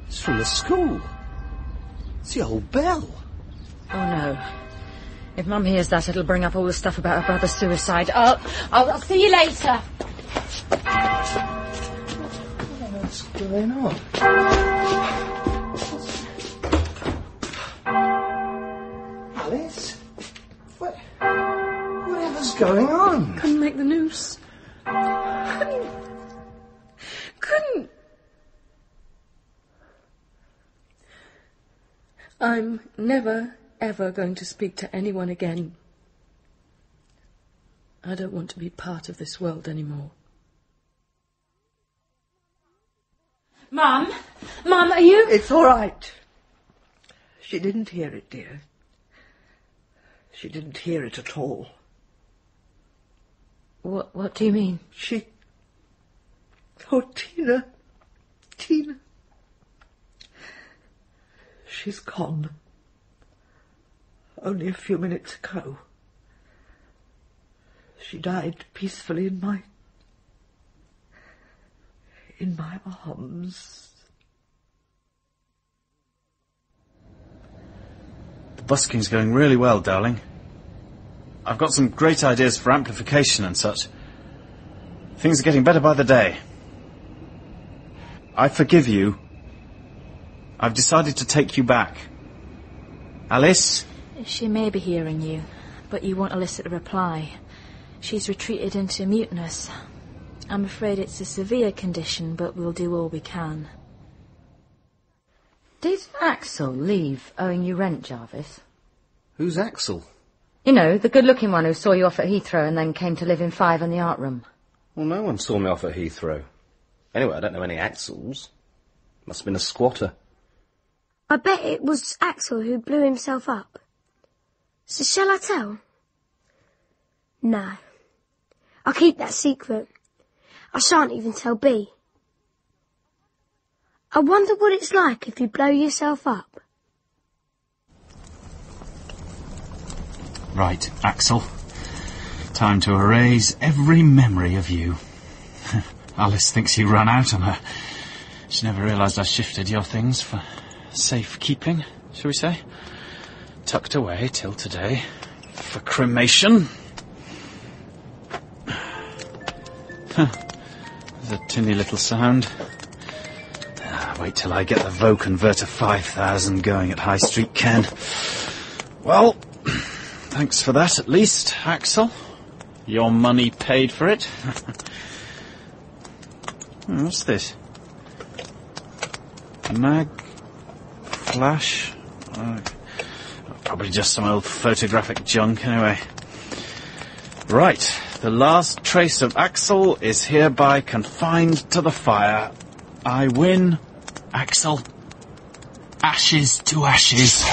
It's from the school. It's the old bell. Oh no. If Mum hears that, it'll bring up all the stuff about her brother's suicide. I'll, I'll, I'll see you later. What's going on? Alice? What? Whatever's going on? Couldn't make the noose. Couldn't. Couldn't. I'm never, ever going to speak to anyone again. I don't want to be part of this world anymore. Mum? Mum, are you... It's all right. She didn't hear it, dear. She didn't hear it at all. What, what do you mean? She... Oh, Tina. Tina. She's gone. Only a few minutes ago. She died peacefully in my... in my arms. The busking's going really well, darling. I've got some great ideas for amplification and such. Things are getting better by the day. I forgive you. I've decided to take you back. Alice? She may be hearing you, but you won't elicit a reply. She's retreated into muteness. I'm afraid it's a severe condition, but we'll do all we can. Did Axel leave owing you rent, Jarvis? Who's Axel? You know, the good-looking one who saw you off at Heathrow and then came to live in Five in the art room. Well, no one saw me off at Heathrow. Anyway, I don't know any Axels. Must have been a squatter. I bet it was Axel who blew himself up. So shall I tell? No. I'll keep that secret. I shan't even tell B. I wonder what it's like if you blow yourself up. Right, Axel. Time to erase every memory of you. (laughs) Alice thinks you ran out on her. She never realised I shifted your things for safekeeping, shall we say? Tucked away till today. For cremation. A tinny little sound. Ah, wait till I get the Vo Converter 5000 going at High Street, Ken. Well, thanks for that at least, Axel. Your money paid for it. (laughs) Hmm, What's this? Mag? Flash? Uh, probably just some old photographic junk anyway. Right, the last trace of Axel is hereby confined to the fire. I win, Axel. Ashes to ashes.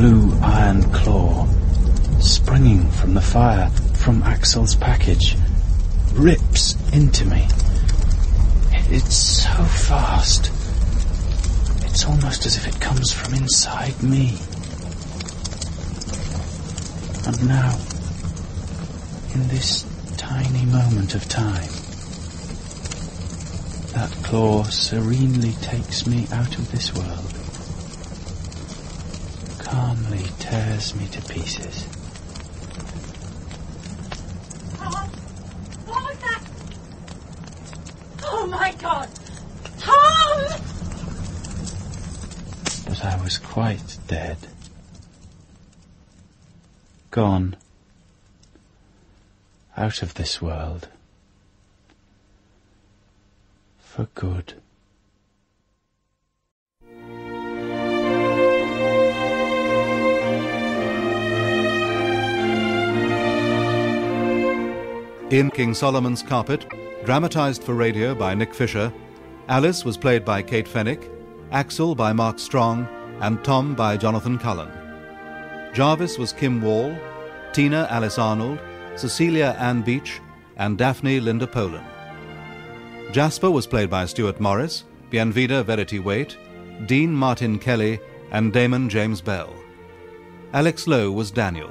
Blue iron claw, springing from the fire from Axel's package, rips into me. It's so fast. It's almost as if it comes from inside me. And now, in this tiny moment of time, that claw serenely takes me out of this world, calmly tears me to pieces. Tom? What was that? Oh my god! Tom! But I was quite dead. Gone. Out of this world. For good. In King Solomon's Carpet, dramatised for radio by Nick Fisher, Alice was played by Kate Fenwick, Axel by Mark Strong, and Tom by Jonathan Cullen. Jarvis was Kim Wall, Tina Alice Arnold, Cecilia Ann Beach, and Daphne Linda Polan. Jasper was played by Stuart Morris, Bienvida Verity Waite, Dean Martin Kelly, and Damon James Bell. Alex Lowe was Daniel.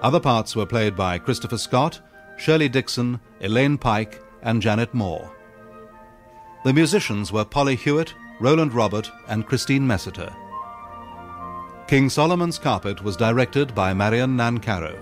Other parts were played by Christopher Scott, Shirley Dixon, Elaine Pyke, and Janet Moore. The musicians were Polly Hewett, Roland Robert, and Christine Messiter. King Solomon's Carpet was directed by Marion Nancarrow.